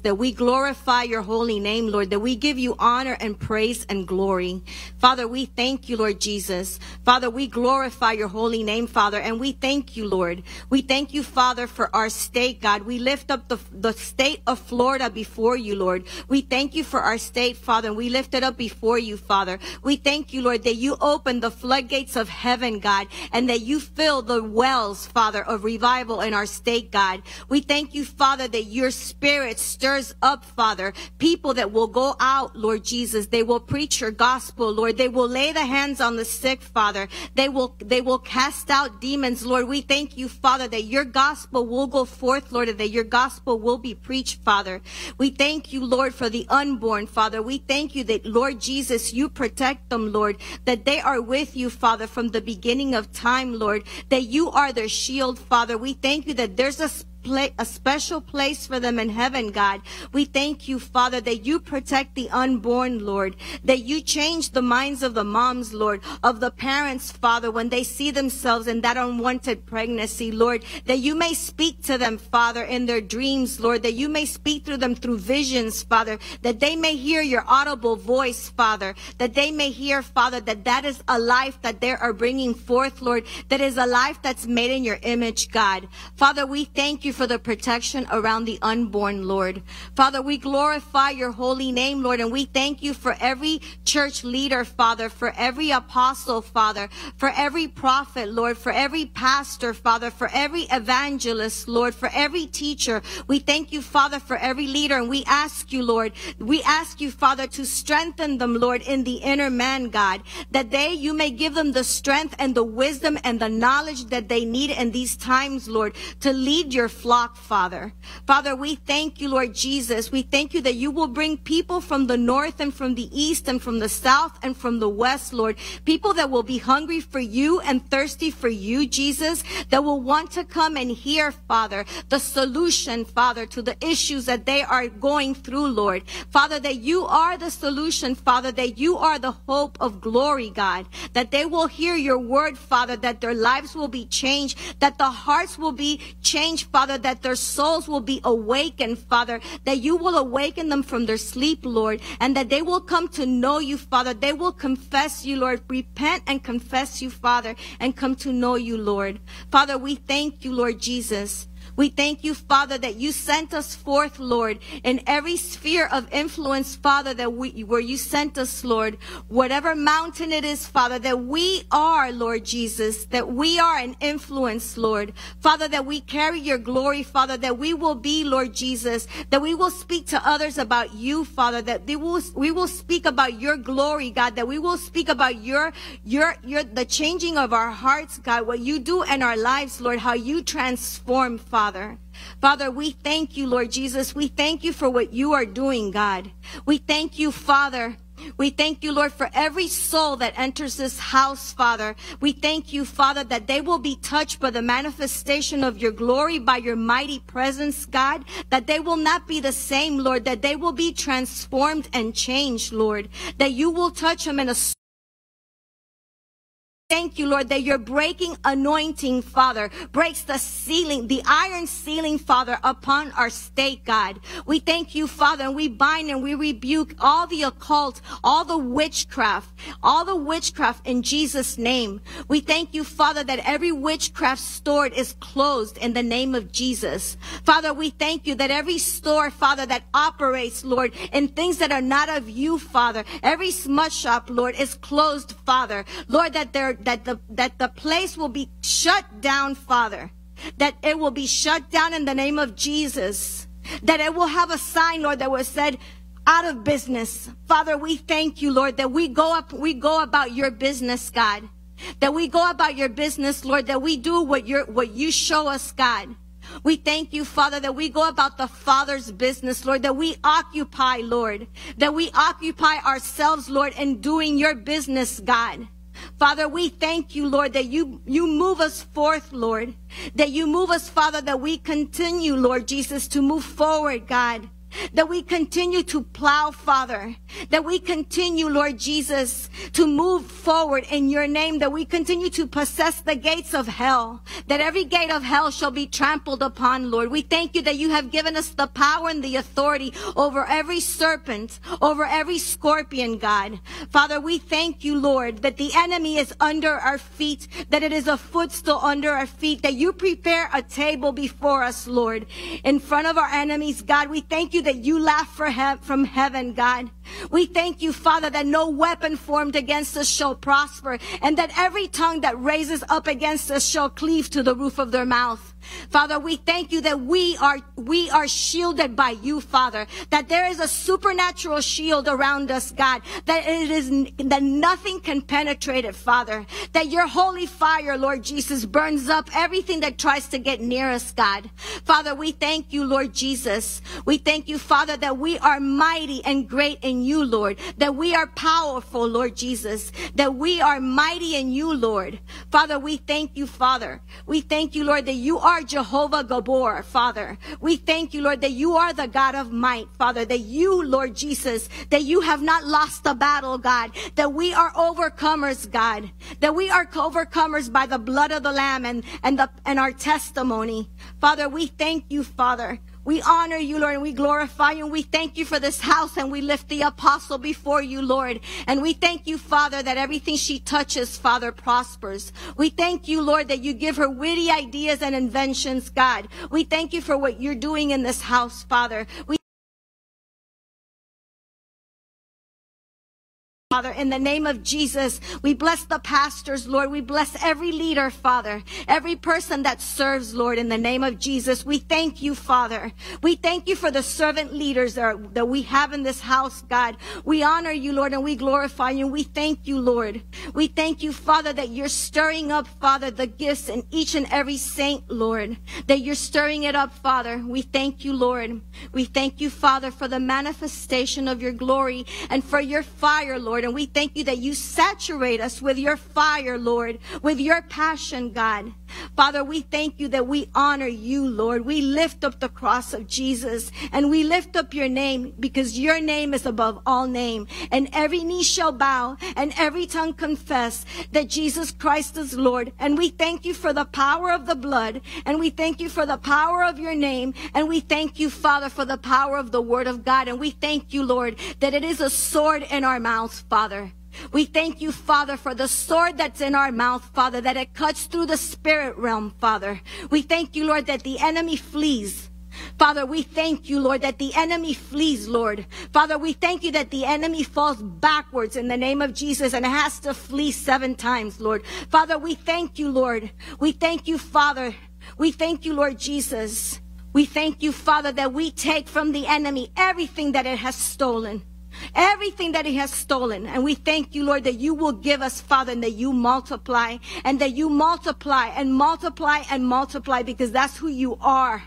that we glorify your holy name, Lord, that we give you honor and praise and glory. Father, we thank you, Lord Jesus. Father, we glorify your holy name, Father, and we thank you, Lord. We thank you, Father, for our state, God. We lift up the, the state of Florida before you, Lord. We thank you for our state, Father, and we lift it up before you, Father. We thank you, Lord, that you open the floodgates of heaven, God, and that you fill the wells, Father, of revival in our state, God. We thank you, Father, that your spirit stirs up, Father, people that will go out, Lord Jesus. They will preach your gospel, Lord. They will lay the hands on the sick, Father. They will, they will cast out demons, Lord. We thank you, Father, that your gospel will go forth, Lord, and that your gospel will be preached, Father. We thank you, Lord, for the unborn, Father. We thank you that, Lord Jesus, you protect them, Lord, that they are with you, Father, from the beginning of time, Lord, that you are their shield, Father. We thank you that there's a a special place for them in heaven, God. We thank you, Father, that you protect the unborn, Lord, that you change the minds of the moms, Lord, of the parents, Father, when they see themselves in that unwanted pregnancy, Lord, that you may speak to them, Father, in their dreams, Lord, that you may speak through them through visions, Father, that they may hear your audible voice, Father, that they may hear, Father, that that is a life that they are bringing forth, Lord, that is a life that's made in your image, God. Father, we thank you for the protection around the unborn, Lord. Father, we glorify your holy name, Lord, and we thank you for every church leader, Father, for every apostle, Father, for every prophet, Lord, for every pastor, Father, for every evangelist, Lord, for every teacher. We thank you, Father, for every leader, and we ask you, Lord, we ask you, Father, to strengthen them, Lord, in the inner man, God, that they, you may give them the strength and the wisdom and the knowledge that they need in these times, Lord, to lead your flock, Father. Father, we thank you, Lord Jesus. We thank you that you will bring people from the north and from the east and from the south and from the west, Lord. People that will be hungry for you and thirsty for you, Jesus, that will want to come and hear, Father, the solution, Father, to the issues that they are going through, Lord. Father, that you are the solution, Father, that you are the hope of glory, God, that they will hear your word, Father, that their lives will be changed, that the hearts will be changed, Father, that their souls will be awakened, Father, that you will awaken them from their sleep, Lord, and that they will come to know you, Father. They will confess you, Lord, repent and confess you, Father, and come to know you, Lord. Father, we thank you, Lord Jesus. We thank you, Father, that you sent us forth, Lord, in every sphere of influence, Father, that we, where you sent us, Lord, whatever mountain it is, Father, that we are, Lord Jesus, that we are an influence, Lord. Father, that we carry your glory, Father, that we will be, Lord Jesus, that we will speak to others about you, Father, that we will, we will speak about your glory, God, that we will speak about your, your, your, the changing of our hearts, God, what you do in our lives, Lord, how you transform, Father. Father, we thank you, Lord Jesus. We thank you for what you are doing, God. We thank you, Father. We thank you, Lord, for every soul that enters this house, Father. We thank you, Father, that they will be touched by the manifestation of your glory, by your mighty presence, God, that they will not be the same, Lord, that they will be transformed and changed, Lord, that you will touch them in a Thank you, Lord, that your breaking anointing, Father, breaks the ceiling, the iron ceiling, Father, upon our state, God. We thank you, Father, and we bind and we rebuke all the occult, all the witchcraft, all the witchcraft in Jesus' name. We thank you, Father, that every witchcraft stored is closed in the name of Jesus. Father, we thank you that every store, Father, that operates, Lord, in things that are not of you, Father, every smut shop, Lord, is closed, Father. Lord, that there that the that the place will be shut down, Father. That it will be shut down in the name of Jesus. That it will have a sign, Lord, that was said out of business. Father, we thank you, Lord, that we go up, we go about your business, God. That we go about your business, Lord, that we do what you what you show us, God. We thank you, Father, that we go about the Father's business, Lord, that we occupy, Lord, that we occupy ourselves, Lord, in doing your business, God. Father, we thank you, Lord, that you, you move us forth, Lord, that you move us, Father, that we continue, Lord Jesus, to move forward, God. That we continue to plow, Father. That we continue, Lord Jesus, to move forward in your name. That we continue to possess the gates of hell. That every gate of hell shall be trampled upon, Lord. We thank you that you have given us the power and the authority over every serpent, over every scorpion, God. Father, we thank you, Lord, that the enemy is under our feet, that it is a footstool under our feet, that you prepare a table before us, Lord, in front of our enemies, God. We thank you that you laugh from heaven, God. We thank you, Father, that no weapon formed against us shall prosper, and that every tongue that raises up against us shall cleave to the roof of their mouth. Father, we thank you that we are, we are shielded by you, Father, that there is a supernatural shield around us, God, that it is, that nothing can penetrate it, Father, that your holy fire, Lord Jesus, burns up everything that tries to get near us, God. Father, we thank you, Lord Jesus. We thank you, Father, that we are mighty and great in you, Lord, that we are powerful, Lord Jesus, that we are mighty in you, Lord. Father, we thank you, Father. We thank you, Lord, that you are are Jehovah Gibbor, Father. We thank you, Lord, that you are the God of might, Father, that you, Lord Jesus, that you have not lost the battle, God, that we are overcomers, God, that we are overcomers by the blood of the Lamb and, and the, and our testimony. Father, we thank you, Father. We honor you, Lord, and we glorify you, and we thank you for this house, and we lift the apostle before you, Lord. And we thank you, Father, that everything she touches, Father, prospers. We thank you, Lord, that you give her witty ideas and inventions, God. We thank you for what you're doing in this house, Father. We Father, in the name of Jesus, we bless the pastors, Lord. We bless every leader, Father. Every person that serves, Lord, in the name of Jesus. We thank you, Father. We thank you for the servant leaders that, are, that we have in this house, God. We honor you, Lord, and we glorify you. We thank you, Lord. We thank you, Father, that you're stirring up, Father, the gifts in each and every saint, Lord. That you're stirring it up, Father. We thank you, Lord. We thank you, Father, for the manifestation of your glory and for your fire, Lord. And we thank you that you saturate us with your fire, Lord, with your passion, God. Father, we thank you that we honor you, Lord. We lift up the cross of Jesus and we lift up your name because your name is above all name. And every knee shall bow and every tongue confess that Jesus Christ is Lord. And we thank you for the power of the blood and we thank you for the power of your name. And we thank you, Father, for the power of the word of God. And we thank you, Lord, that it is a sword in our mouths, Father. We thank you, Father, for the sword that's in our mouth, Father, that it cuts through the spirit realm, Father. We thank you, Lord, that the enemy flees. Father, we thank you, Lord, that the enemy flees, Lord. Father, we thank you that the enemy falls backwards in the name of Jesus and has to flee seven times, Lord. Father, we thank you, Lord. We thank you, Father. We thank you, Lord Jesus. We thank you, Father, that we take from the enemy everything that it has stolen. Everything that he has stolen. And we thank you, Lord, that you will give us, Father, and that you multiply and that you multiply and multiply and multiply because that's who you are.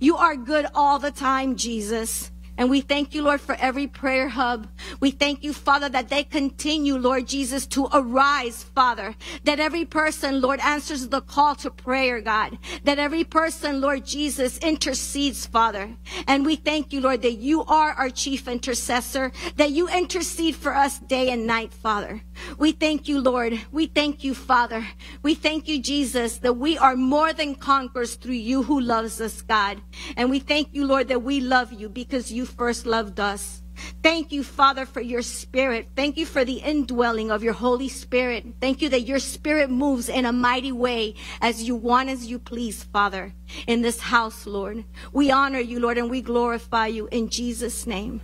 You are good all the time, Jesus. And we thank you, Lord, for every prayer hub. We thank you, Father, that they continue, Lord Jesus, to arise, Father. That every person, Lord, answers the call to prayer, God. That every person, Lord Jesus, intercedes, Father. And we thank you, Lord, that you are our chief intercessor, that you intercede for us day and night, Father. We thank you, Lord. We thank you, Father. We thank you, Jesus, that we are more than conquerors through you who loves us, God. And we thank you, Lord, that we love you because you first loved us. Thank you, Father, for your spirit. Thank you for the indwelling of your Holy Spirit. Thank you that your spirit moves in a mighty way as you want, as you please, Father, in this house, Lord. We honor you, Lord, and we glorify you in Jesus' name.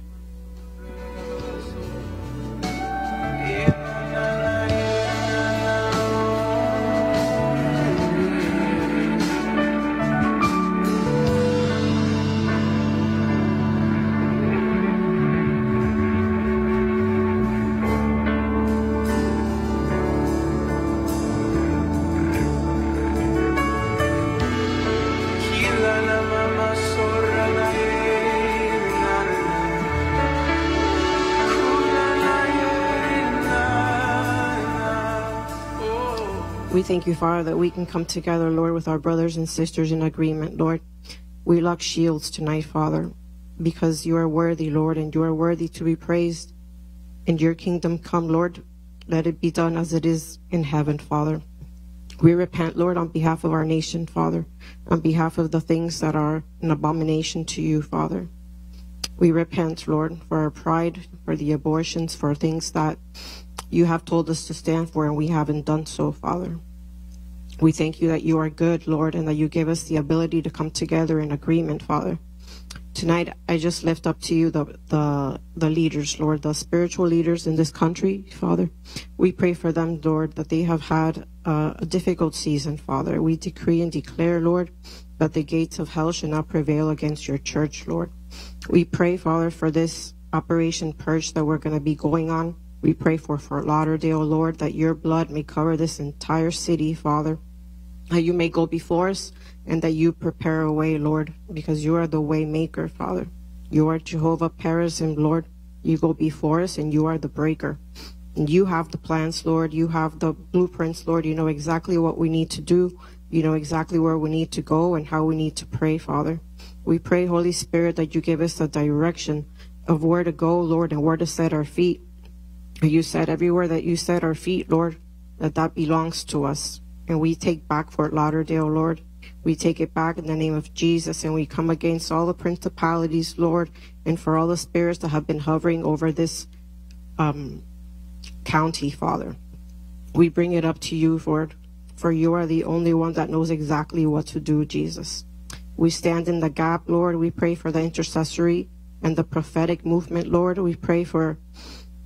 Thank you, Father, that we can come together, Lord, with our brothers and sisters in agreement, Lord. We lock shields tonight, Father, because you are worthy, Lord, and you are worthy to be praised. And your kingdom come, Lord. Let it be done as it is in heaven, Father. We repent, Lord, on behalf of our nation, Father, on behalf of the things that are an abomination to you, Father. We repent, Lord, for our pride, for the abortions, for things that you have told us to stand for and we haven't done so, Father. We thank you that you are good, Lord, and that you give us the ability to come together in agreement, Father. Tonight, I just lift up to you the, the, the leaders, Lord, the spiritual leaders in this country, Father. We pray for them, Lord, that they have had a difficult season, Father. We decree and declare, Lord, that the gates of hell shall not prevail against your church, Lord. We pray, Father, for this Operation Purge that we're going to be going on. We pray for Fort Lauderdale, Lord, that your blood may cover this entire city, Father. That you may go before us and that you prepare a way, Lord, because you are the way maker, Father. You are Jehovah Perazim, Lord. You go before us and you are the breaker. And you have the plans, Lord. You have the blueprints, Lord. You know exactly what we need to do. You know exactly where we need to go and how we need to pray, Father. We pray, Holy Spirit, that you give us the direction of where to go, Lord, and where to set our feet. You said everywhere that you set our feet, Lord, that that belongs to us. And we take back Fort Lauderdale, Lord. We take it back in the name of Jesus and we come against all the principalities, Lord, and for all the spirits that have been hovering over this um, county, Father. We bring it up to you, Lord, for you are the only one that knows exactly what to do, Jesus. We stand in the gap, Lord. We pray for the intercessory and the prophetic movement, Lord. We pray for,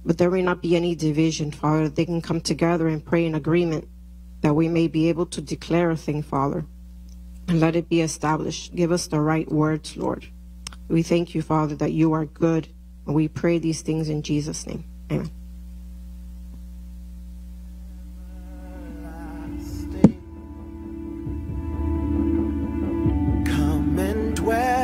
but there may not be any division, Father. They can come together and pray in agreement that we may be able to declare a thing, Father, and let it be established. Give us the right words, Lord. We thank you, Father, that you are good, and we pray these things in Jesus' name. Amen. Come and dwell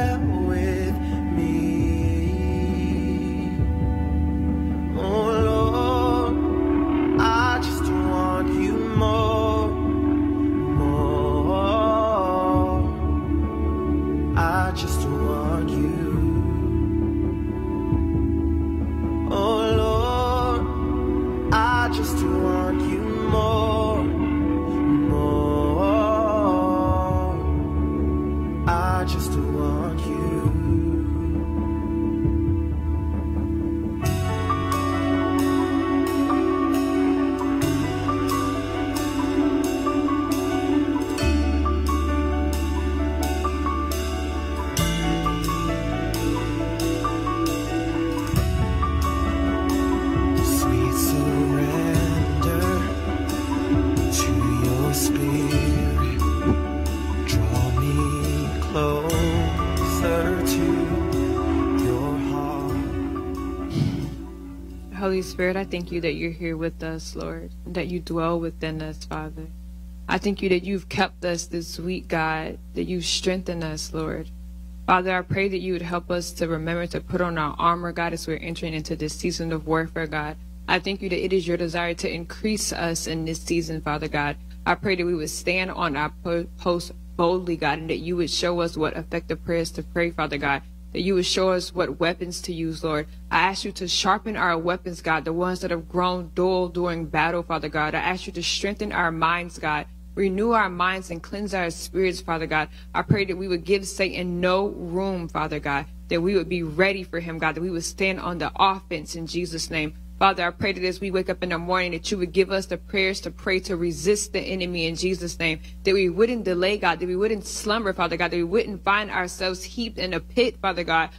Spirit, I thank you that you're here with us, Lord, that you dwell within us, Father. I thank you that you've kept us this week, God, that you've strengthened us, Lord. Father, I pray that you would help us to remember to put on our armor, God, as we're entering into this season of warfare, God. I thank you that it is your desire to increase us in this season, Father God. I pray that we would stand on our po- post boldly, God, and that you would show us what effective prayers to pray, Father God. That you would show us what weapons to use, Lord. I ask you to sharpen our weapons, God, the ones that have grown dull during battle, Father God. I ask you to strengthen our minds, God. Renew our minds and cleanse our spirits, Father God. I pray that we would give Satan no room, Father God. That we would be ready for him, God. That we would stand on the offense in Jesus' name. Father, I pray that as we wake up in the morning, that you would give us the prayers to pray to resist the enemy in Jesus' name. That we wouldn't delay, God. That we wouldn't slumber, Father God. That we wouldn't find ourselves heaped in a pit, Father God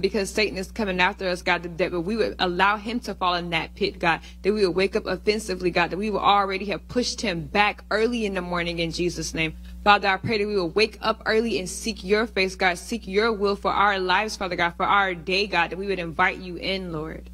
because Satan is coming after us, God, that, we would allow him to fall in that pit, God, that we would wake up offensively, God, that we would already have pushed him back early in the morning in Jesus' name. Father, I pray that we will wake up early and seek your face, God, seek your will for our lives, Father God, for our day, God, that we would invite you in, Lord.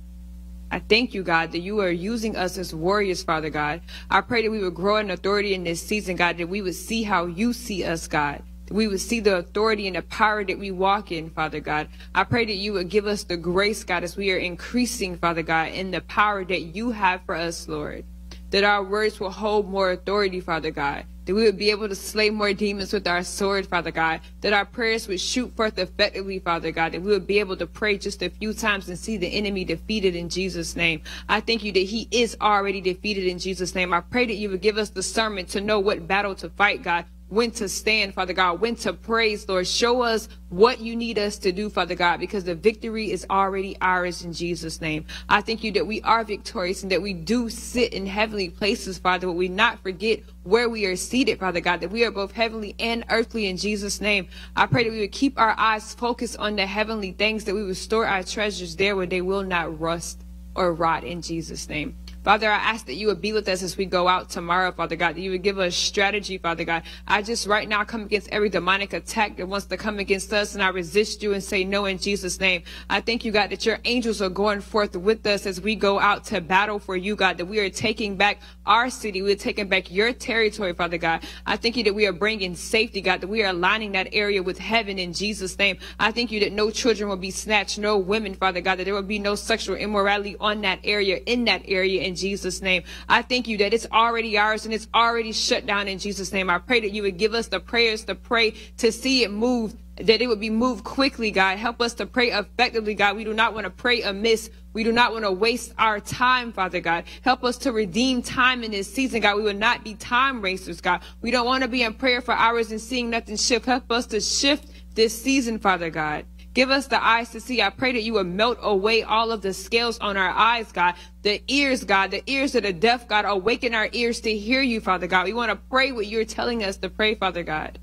I thank you, God, that you are using us as warriors, Father God. I pray that we would grow in authority in this season, God, that we would see how you see us, God. That we would see the authority and the power that we walk in, Father God. I pray that you would give us the grace, God, as we are increasing, Father God, in the power that you have for us, Lord. That our words will hold more authority, Father God. That we would be able to slay more demons with our sword, Father God. That our prayers would shoot forth effectively, Father God. That we would be able to pray just a few times and see the enemy defeated in Jesus' name. I thank you that he is already defeated in Jesus' name. I pray that you would give us discernment to know what battle to fight, God when to stand, Father God, when to praise, Lord. Show us what you need us to do, Father God, because the victory is already ours in Jesus' name. I thank you that we are victorious and that we do sit in heavenly places, Father, but we not forget where we are seated, Father God, that we are both heavenly and earthly in Jesus' name. I pray that we would keep our eyes focused on the heavenly things, that we would store our treasures there where they will not rust or rot in Jesus' name. Father, I ask that you would be with us as we go out tomorrow, Father God, that you would give us strategy, Father God. I just right now come against every demonic attack that wants to come against us, and I resist you and say no in Jesus' name. I thank you, God, that your angels are going forth with us as we go out to battle for you, God, that we are taking back our city. We're taking back your territory, Father God. I thank you that we are bringing safety, God, that we are aligning that area with heaven in Jesus' name. I thank you that no children will be snatched, no women, Father God, that there will be no sexual immorality on that area, in that area, in Jesus' name. I thank you that it's already ours and it's already shut down in Jesus' name. I pray that you would give us the prayers to pray to see it move that it would be moved quickly, God. Help us to pray effectively, God. We do not want to pray amiss. We do not want to waste our time, Father God. Help us to redeem time in this season, God. We will not be time racers, God. We don't want to be in prayer for hours and seeing nothing shift. Help us to shift this season, Father God. Give us the eyes to see. I pray that you would melt away all of the scales on our eyes, God. The ears, God, the ears of the deaf, God. Awaken our ears to hear you, Father God. We want to pray what you're telling us to pray, Father God.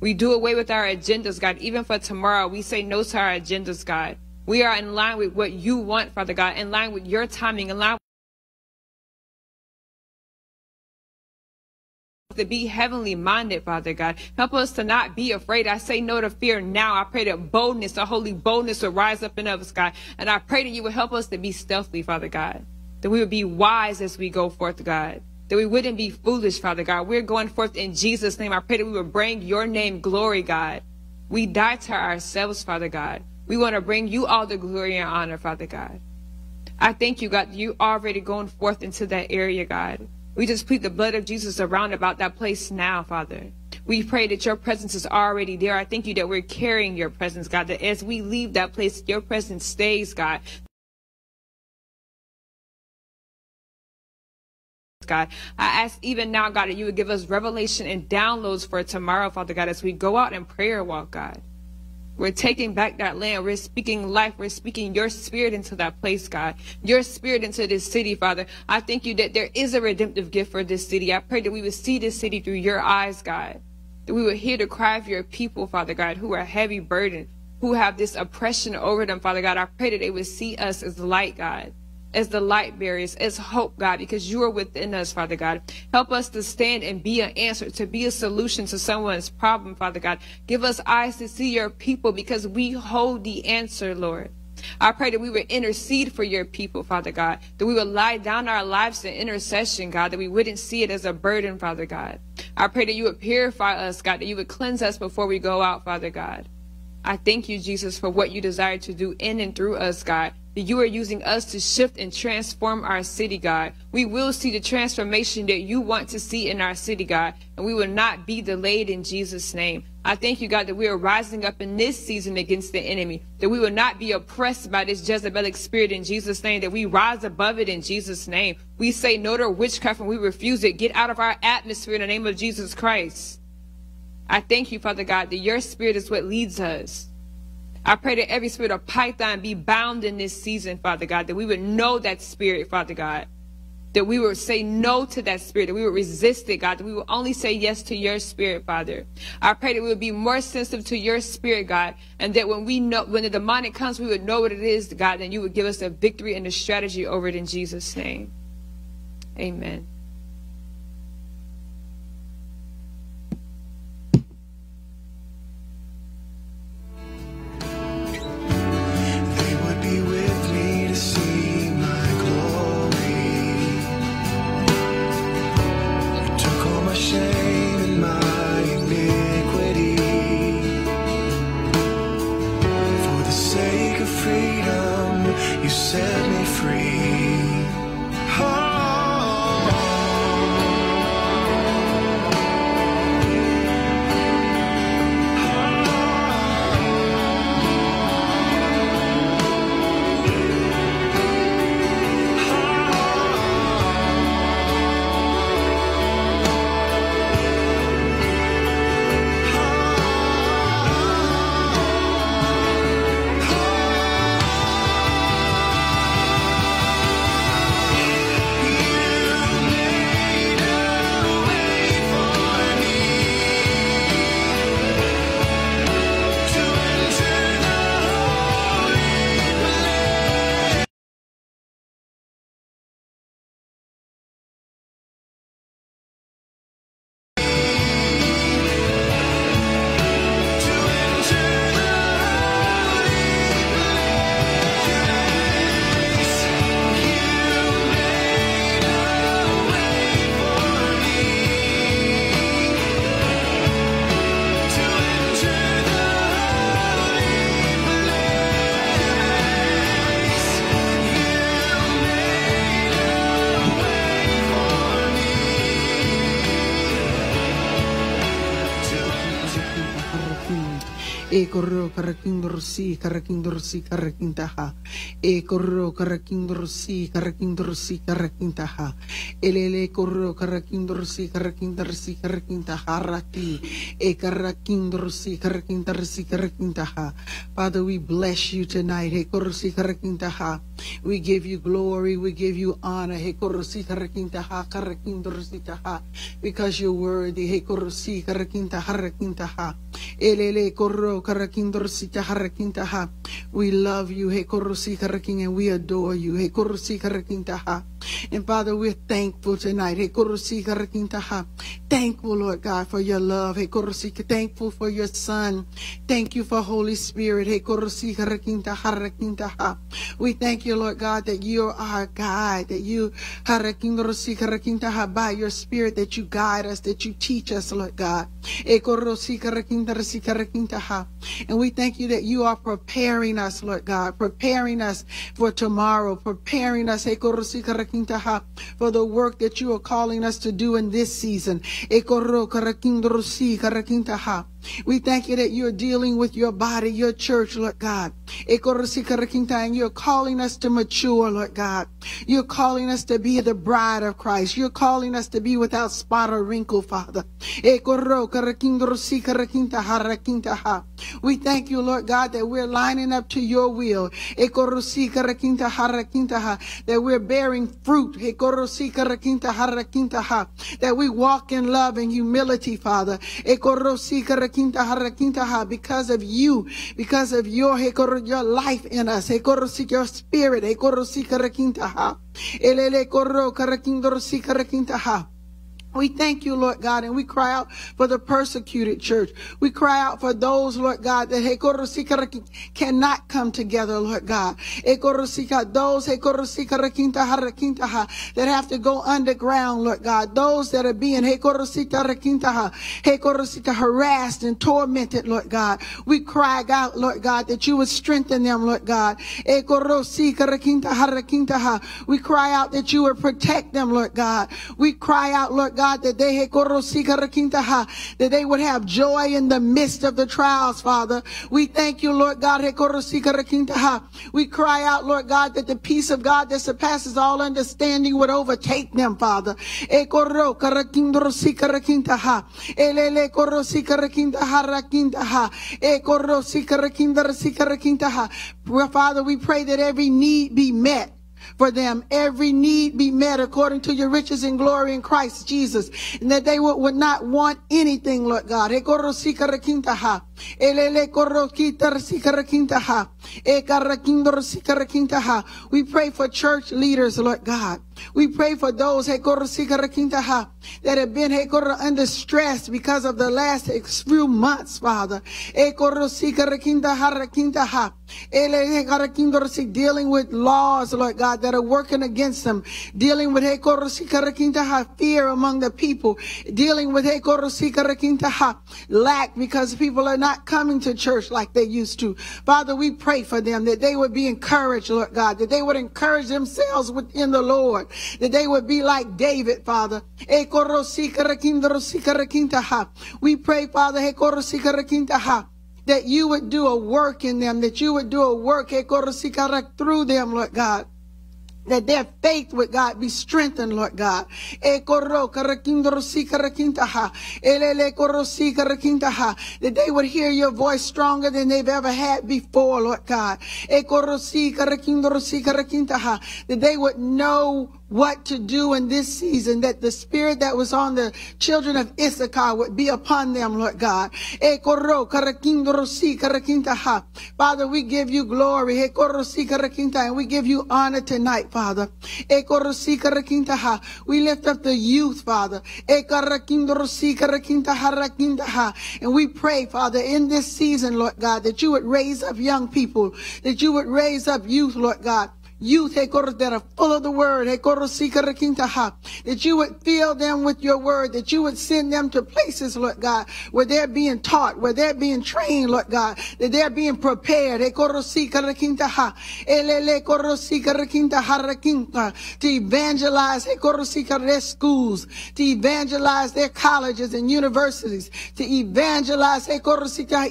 We do away with our agendas, God. Even for tomorrow, we say no to our agendas, God. We are in line with what you want, Father God, in line with your timing, in line to be heavenly minded, Father God. Help us to not be afraid. I say no to fear now. I pray that boldness, a holy boldness will rise up in us, God. And I pray that you will help us to be stealthy, Father God. That we would be wise as we go forth, God that we wouldn't be foolish, Father God. We're going forth in Jesus' name. I pray that we will bring your name glory, God. We die to ourselves, Father God. We want to bring you all the glory and honor, Father God. I thank you, God, you already going forth into that area, God. We just plead the blood of Jesus around about that place now, Father. We pray that your presence is already there. I thank you that we're carrying your presence, God, that as we leave that place, your presence stays, God. God. I ask even now, God, that you would give us revelation and downloads for tomorrow, Father God, as we go out in prayer walk, God. We're taking back that land. We're speaking life. We're speaking your spirit into that place, God. Your spirit into this city, Father. I thank you that there is a redemptive gift for this city. I pray that we would see this city through your eyes, God. That we would hear the cry of your people, Father God, who are heavy burdened, who have this oppression over them, Father God. I pray that they would see us as light, God as the light bearers, as hope, God, because you are within us, Father God. Help us to stand and be an answer, to be a solution to someone's problem, Father God. Give us eyes to see your people because we hold the answer, Lord. I pray that we would intercede for your people, Father God, that we would lie down our lives in intercession, God, that we wouldn't see it as a burden, Father God. I pray that you would purify us, God, that you would cleanse us before we go out, Father God. I thank you, Jesus, for what you desire to do in and through us, God that you are using us to shift and transform our city, God. We will see the transformation that you want to see in our city, God, and we will not be delayed in Jesus' name. I thank you, God, that we are rising up in this season against the enemy, that we will not be oppressed by this Jezebelic spirit in Jesus' name, that we rise above it in Jesus' name. We say no to witchcraft and we refuse it. Get out of our atmosphere in the name of Jesus Christ. I thank you, Father God, that your spirit is what leads us. I pray that every spirit of python be bound in this season, Father God, that we would know that spirit, Father God. That we would say no to that spirit, that we would resist it, God, that we would only say yes to your spirit, Father. I pray that we would be more sensitive to your spirit, God, and that when we know, when the demonic comes, we would know what it is, God, and you would give us the victory and the strategy over it in Jesus' name. Amen. E korro karakindorosi karakindorosi karakintaha. E korro karakindorosi karakindorosi karakintaha. Elele korro karakindorosi karakindorosi karakintaha raki. E karakindorosi karakindorosi karakintaha. Father, we bless you tonight. He korosi karakintaha. We give you glory. We give you honor. He korosi karakintaha karakindorosi taha. Because you're worthy. He korosi karakintaha rakintaha. Elele korro karakindorosi taha rakintaha. We love you. He korosi karakin and we adore you. He kursi kerkintaha And Father, we're thankful tonight. Thankful, Lord God, for your love. Thankful for your Son. Thank you for Holy Spirit. We thank you, Lord God, that you are our guide, that you by your Spirit, that you guide us, that you teach us, Lord God. And we thank you that you are preparing us, Lord God, preparing us for tomorrow, preparing us for the work that you are calling us to do in this season. We thank you that you're dealing with your body, your church, Lord God. You're calling us to mature, Lord God. You're calling us to be the bride of Christ. You're calling us to be without spot or wrinkle, Father. We thank you, Lord God, that we're lining up to your will. That we're bearing fruit. That we walk in love and humility, Father. Because of you, because of your, your life in us. Your spirit. We thank you, Lord God, and we cry out for the persecuted church. We cry out for those, Lord God, that cannot come together, Lord God. Those that have to go underground, Lord God. Those that are being harassed and tormented, Lord God. We cry out, Lord God, that you would strengthen them, Lord God. We cry out that you would protect them, Lord God. We cry out, Lord God, that they that they would have joy in the midst of the trials, Father. We thank you, Lord God. We cry out, Lord God, that the peace of God that surpasses all understanding would overtake them, Father. Father, we pray that every need be met for them. Every need be met according to your riches and glory in Christ Jesus. And that they would, would not want anything, Lord God. Eh, Ekarakindorosika-rakintaha. We pray for church leaders, Lord God. We pray for those that have been under stress because of the last few months, Father. Dealing with laws, Lord God, that are working against them. Dealing with fear among the people. Dealing with lack because people are not coming to church like they used to. Father, we pray for them that they would be encouraged, Lord God, that they would encourage themselves within the Lord, that they would be like David, Father. We pray, Father, that you would do a work in them, that you would do a work through them, Lord God that their faith with God be strengthened, Lord God. That they would hear your voice stronger than they've ever had before, Lord God. That they would know what to do in this season, that the spirit that was on the children of Issachar would be upon them, Lord God. Father, we give you glory. And we give you honor tonight, Father. We lift up the youth, Father. And we pray, Father, in this season, Lord God, that you would raise up young people, that you would raise up youth, Lord God, youth that are full of the word. That you would fill them with your word. That you would send them to places, Lord God, where they're being taught, where they're being trained, Lord God. That they're being prepared. kinta. Uh, to evangelize their schools. To evangelize their colleges and universities. To evangelize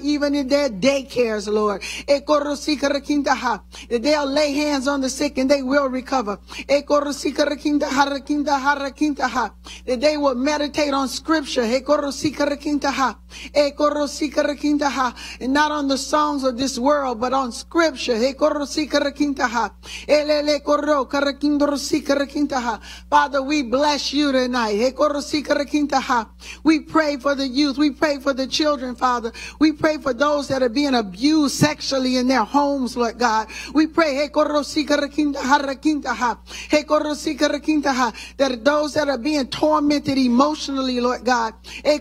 even in their daycares, Lord. That they'll lay hands on the sick and they will recover. That they will meditate on scripture. Eh, and not on the songs of this world, but on scripture. Father, we bless you tonight. Eh, ha. We pray for the youth. We pray for the children, Father. We pray for those that are being abused sexually in their homes, Lord God. We pray. That those that are being tormented emotionally, Lord God. Eh,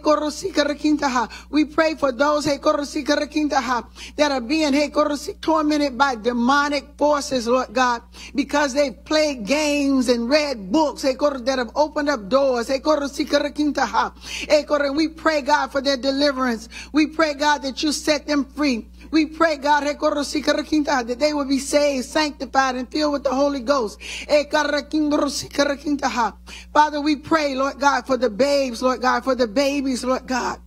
We pray for those, that are being, tormented by demonic forces, Lord God, because they played games and read books, that have opened up doors. And we pray, God, for their deliverance. We pray, God, that you set them free. We pray, God, that they will be saved, sanctified, and filled with the Holy Ghost. Father, we pray, Lord God, for the babes, Lord God, for the babies, Lord God.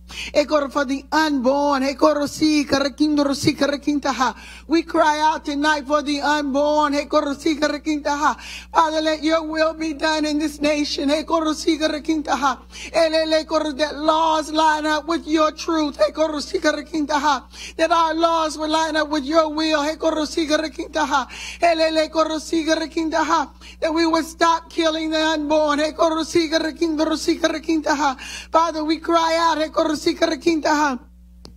We cry out tonight for the unborn. Father, let your will be done in this nation. That laws line up with your truth. That our laws will line up with your will. That we would stop killing the unborn. Father, we cry out.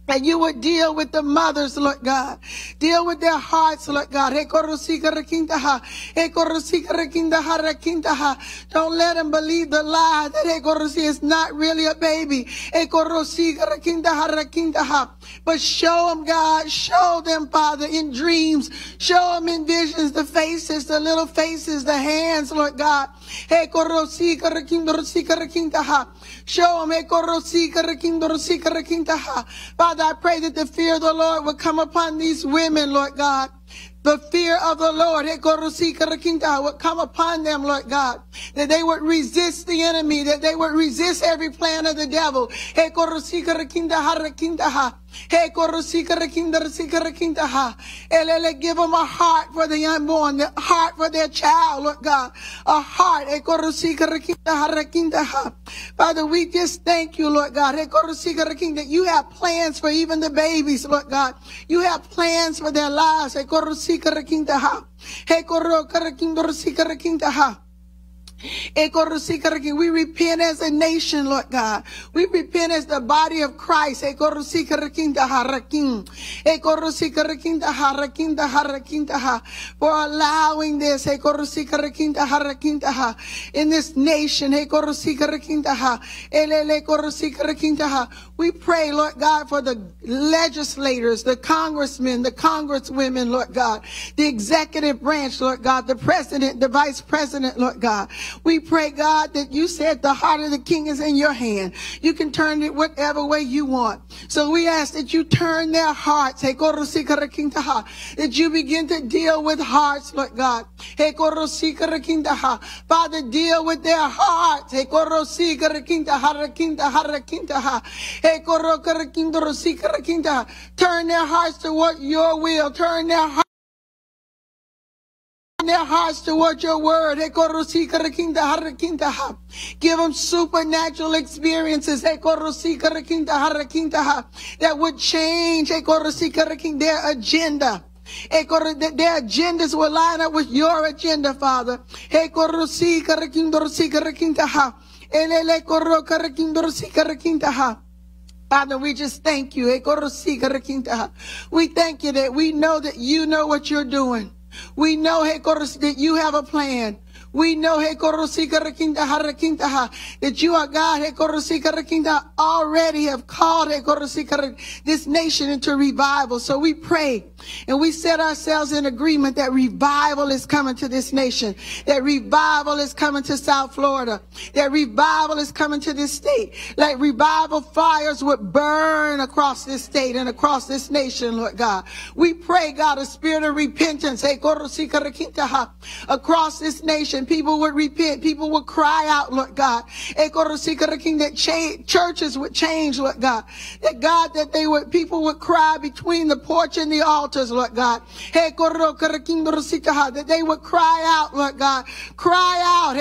And you would deal with the mothers, Lord God. Deal with their hearts, Lord God. Don't let them believe the lie that is not really a baby. But show them, God. Show them, Father, in dreams. Show them in visions, the faces, the little faces, the hands, Lord God. Show them. Father, I pray that the fear of the Lord would come upon these women, Lord God. The fear of the Lord would come upon them, Lord God. That they would resist the enemy, that they would resist every plan of the devil. Hey, give them a heart for the unborn, the heart for their child, Lord God. A heart. Father, we just thank you, Lord God. That you have plans for even the babies, Lord God. You have plans for their lives. Hey, korosika rakintaha. Hey, korosika rakinta we repent as a nation, Lord God. We repent as the body of Christ. For allowing this in this nation. We pray, Lord God, for the legislators, the congressmen, the congresswomen, Lord God, the executive branch, Lord God, the president, the vice president, Lord God. We pray, God, that you said the heart of the king is in your hand. You can turn it whatever way you want. So we ask that you turn their hearts, that you begin to deal with hearts, Lord God. Father, deal with their hearts. Turn their hearts to what your will. Turn their hearts their hearts toward your word. Give them supernatural experiences that would change their agenda. Their agendas will line up with your agenda, Father. Father, we just thank you. We thank you that we know that you know what you're doing. We know, hey, that you have a plan. We know that you are God already have called this nation into revival. So we pray and we set ourselves in agreement that revival is coming to this nation, that revival is coming to South Florida, that revival is coming to this state, like revival fires would burn across this state and across this nation, Lord God. We pray, God, a spirit of repentance across this nation. People would repent, people would cry out, Lord God. That churches would change, Lord God. That God, that they would, people would cry between the porch and the altars, Lord God. That they would cry out, Lord God. Cry out,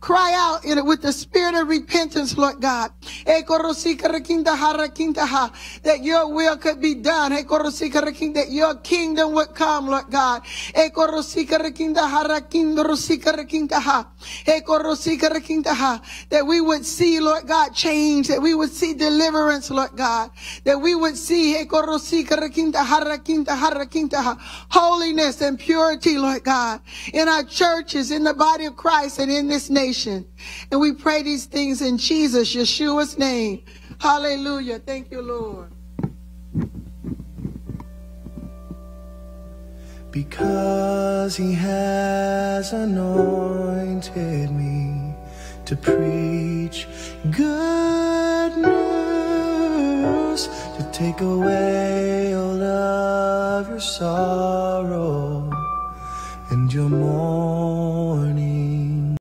cry out in it with the spirit of repentance, Lord God. That your will could be done. That your kingdom would come, Lord God. That we would see, Lord God, change. That we would see deliverance, Lord God. That we would see holiness and purity, Lord God, in our churches, in the body of Christ, and in this nation. And we pray these things in Jesus, Yeshua's name. Hallelujah. Thank you, Lord. Because he has anointed me to preach good news, to take away all of your sorrow and your mourning.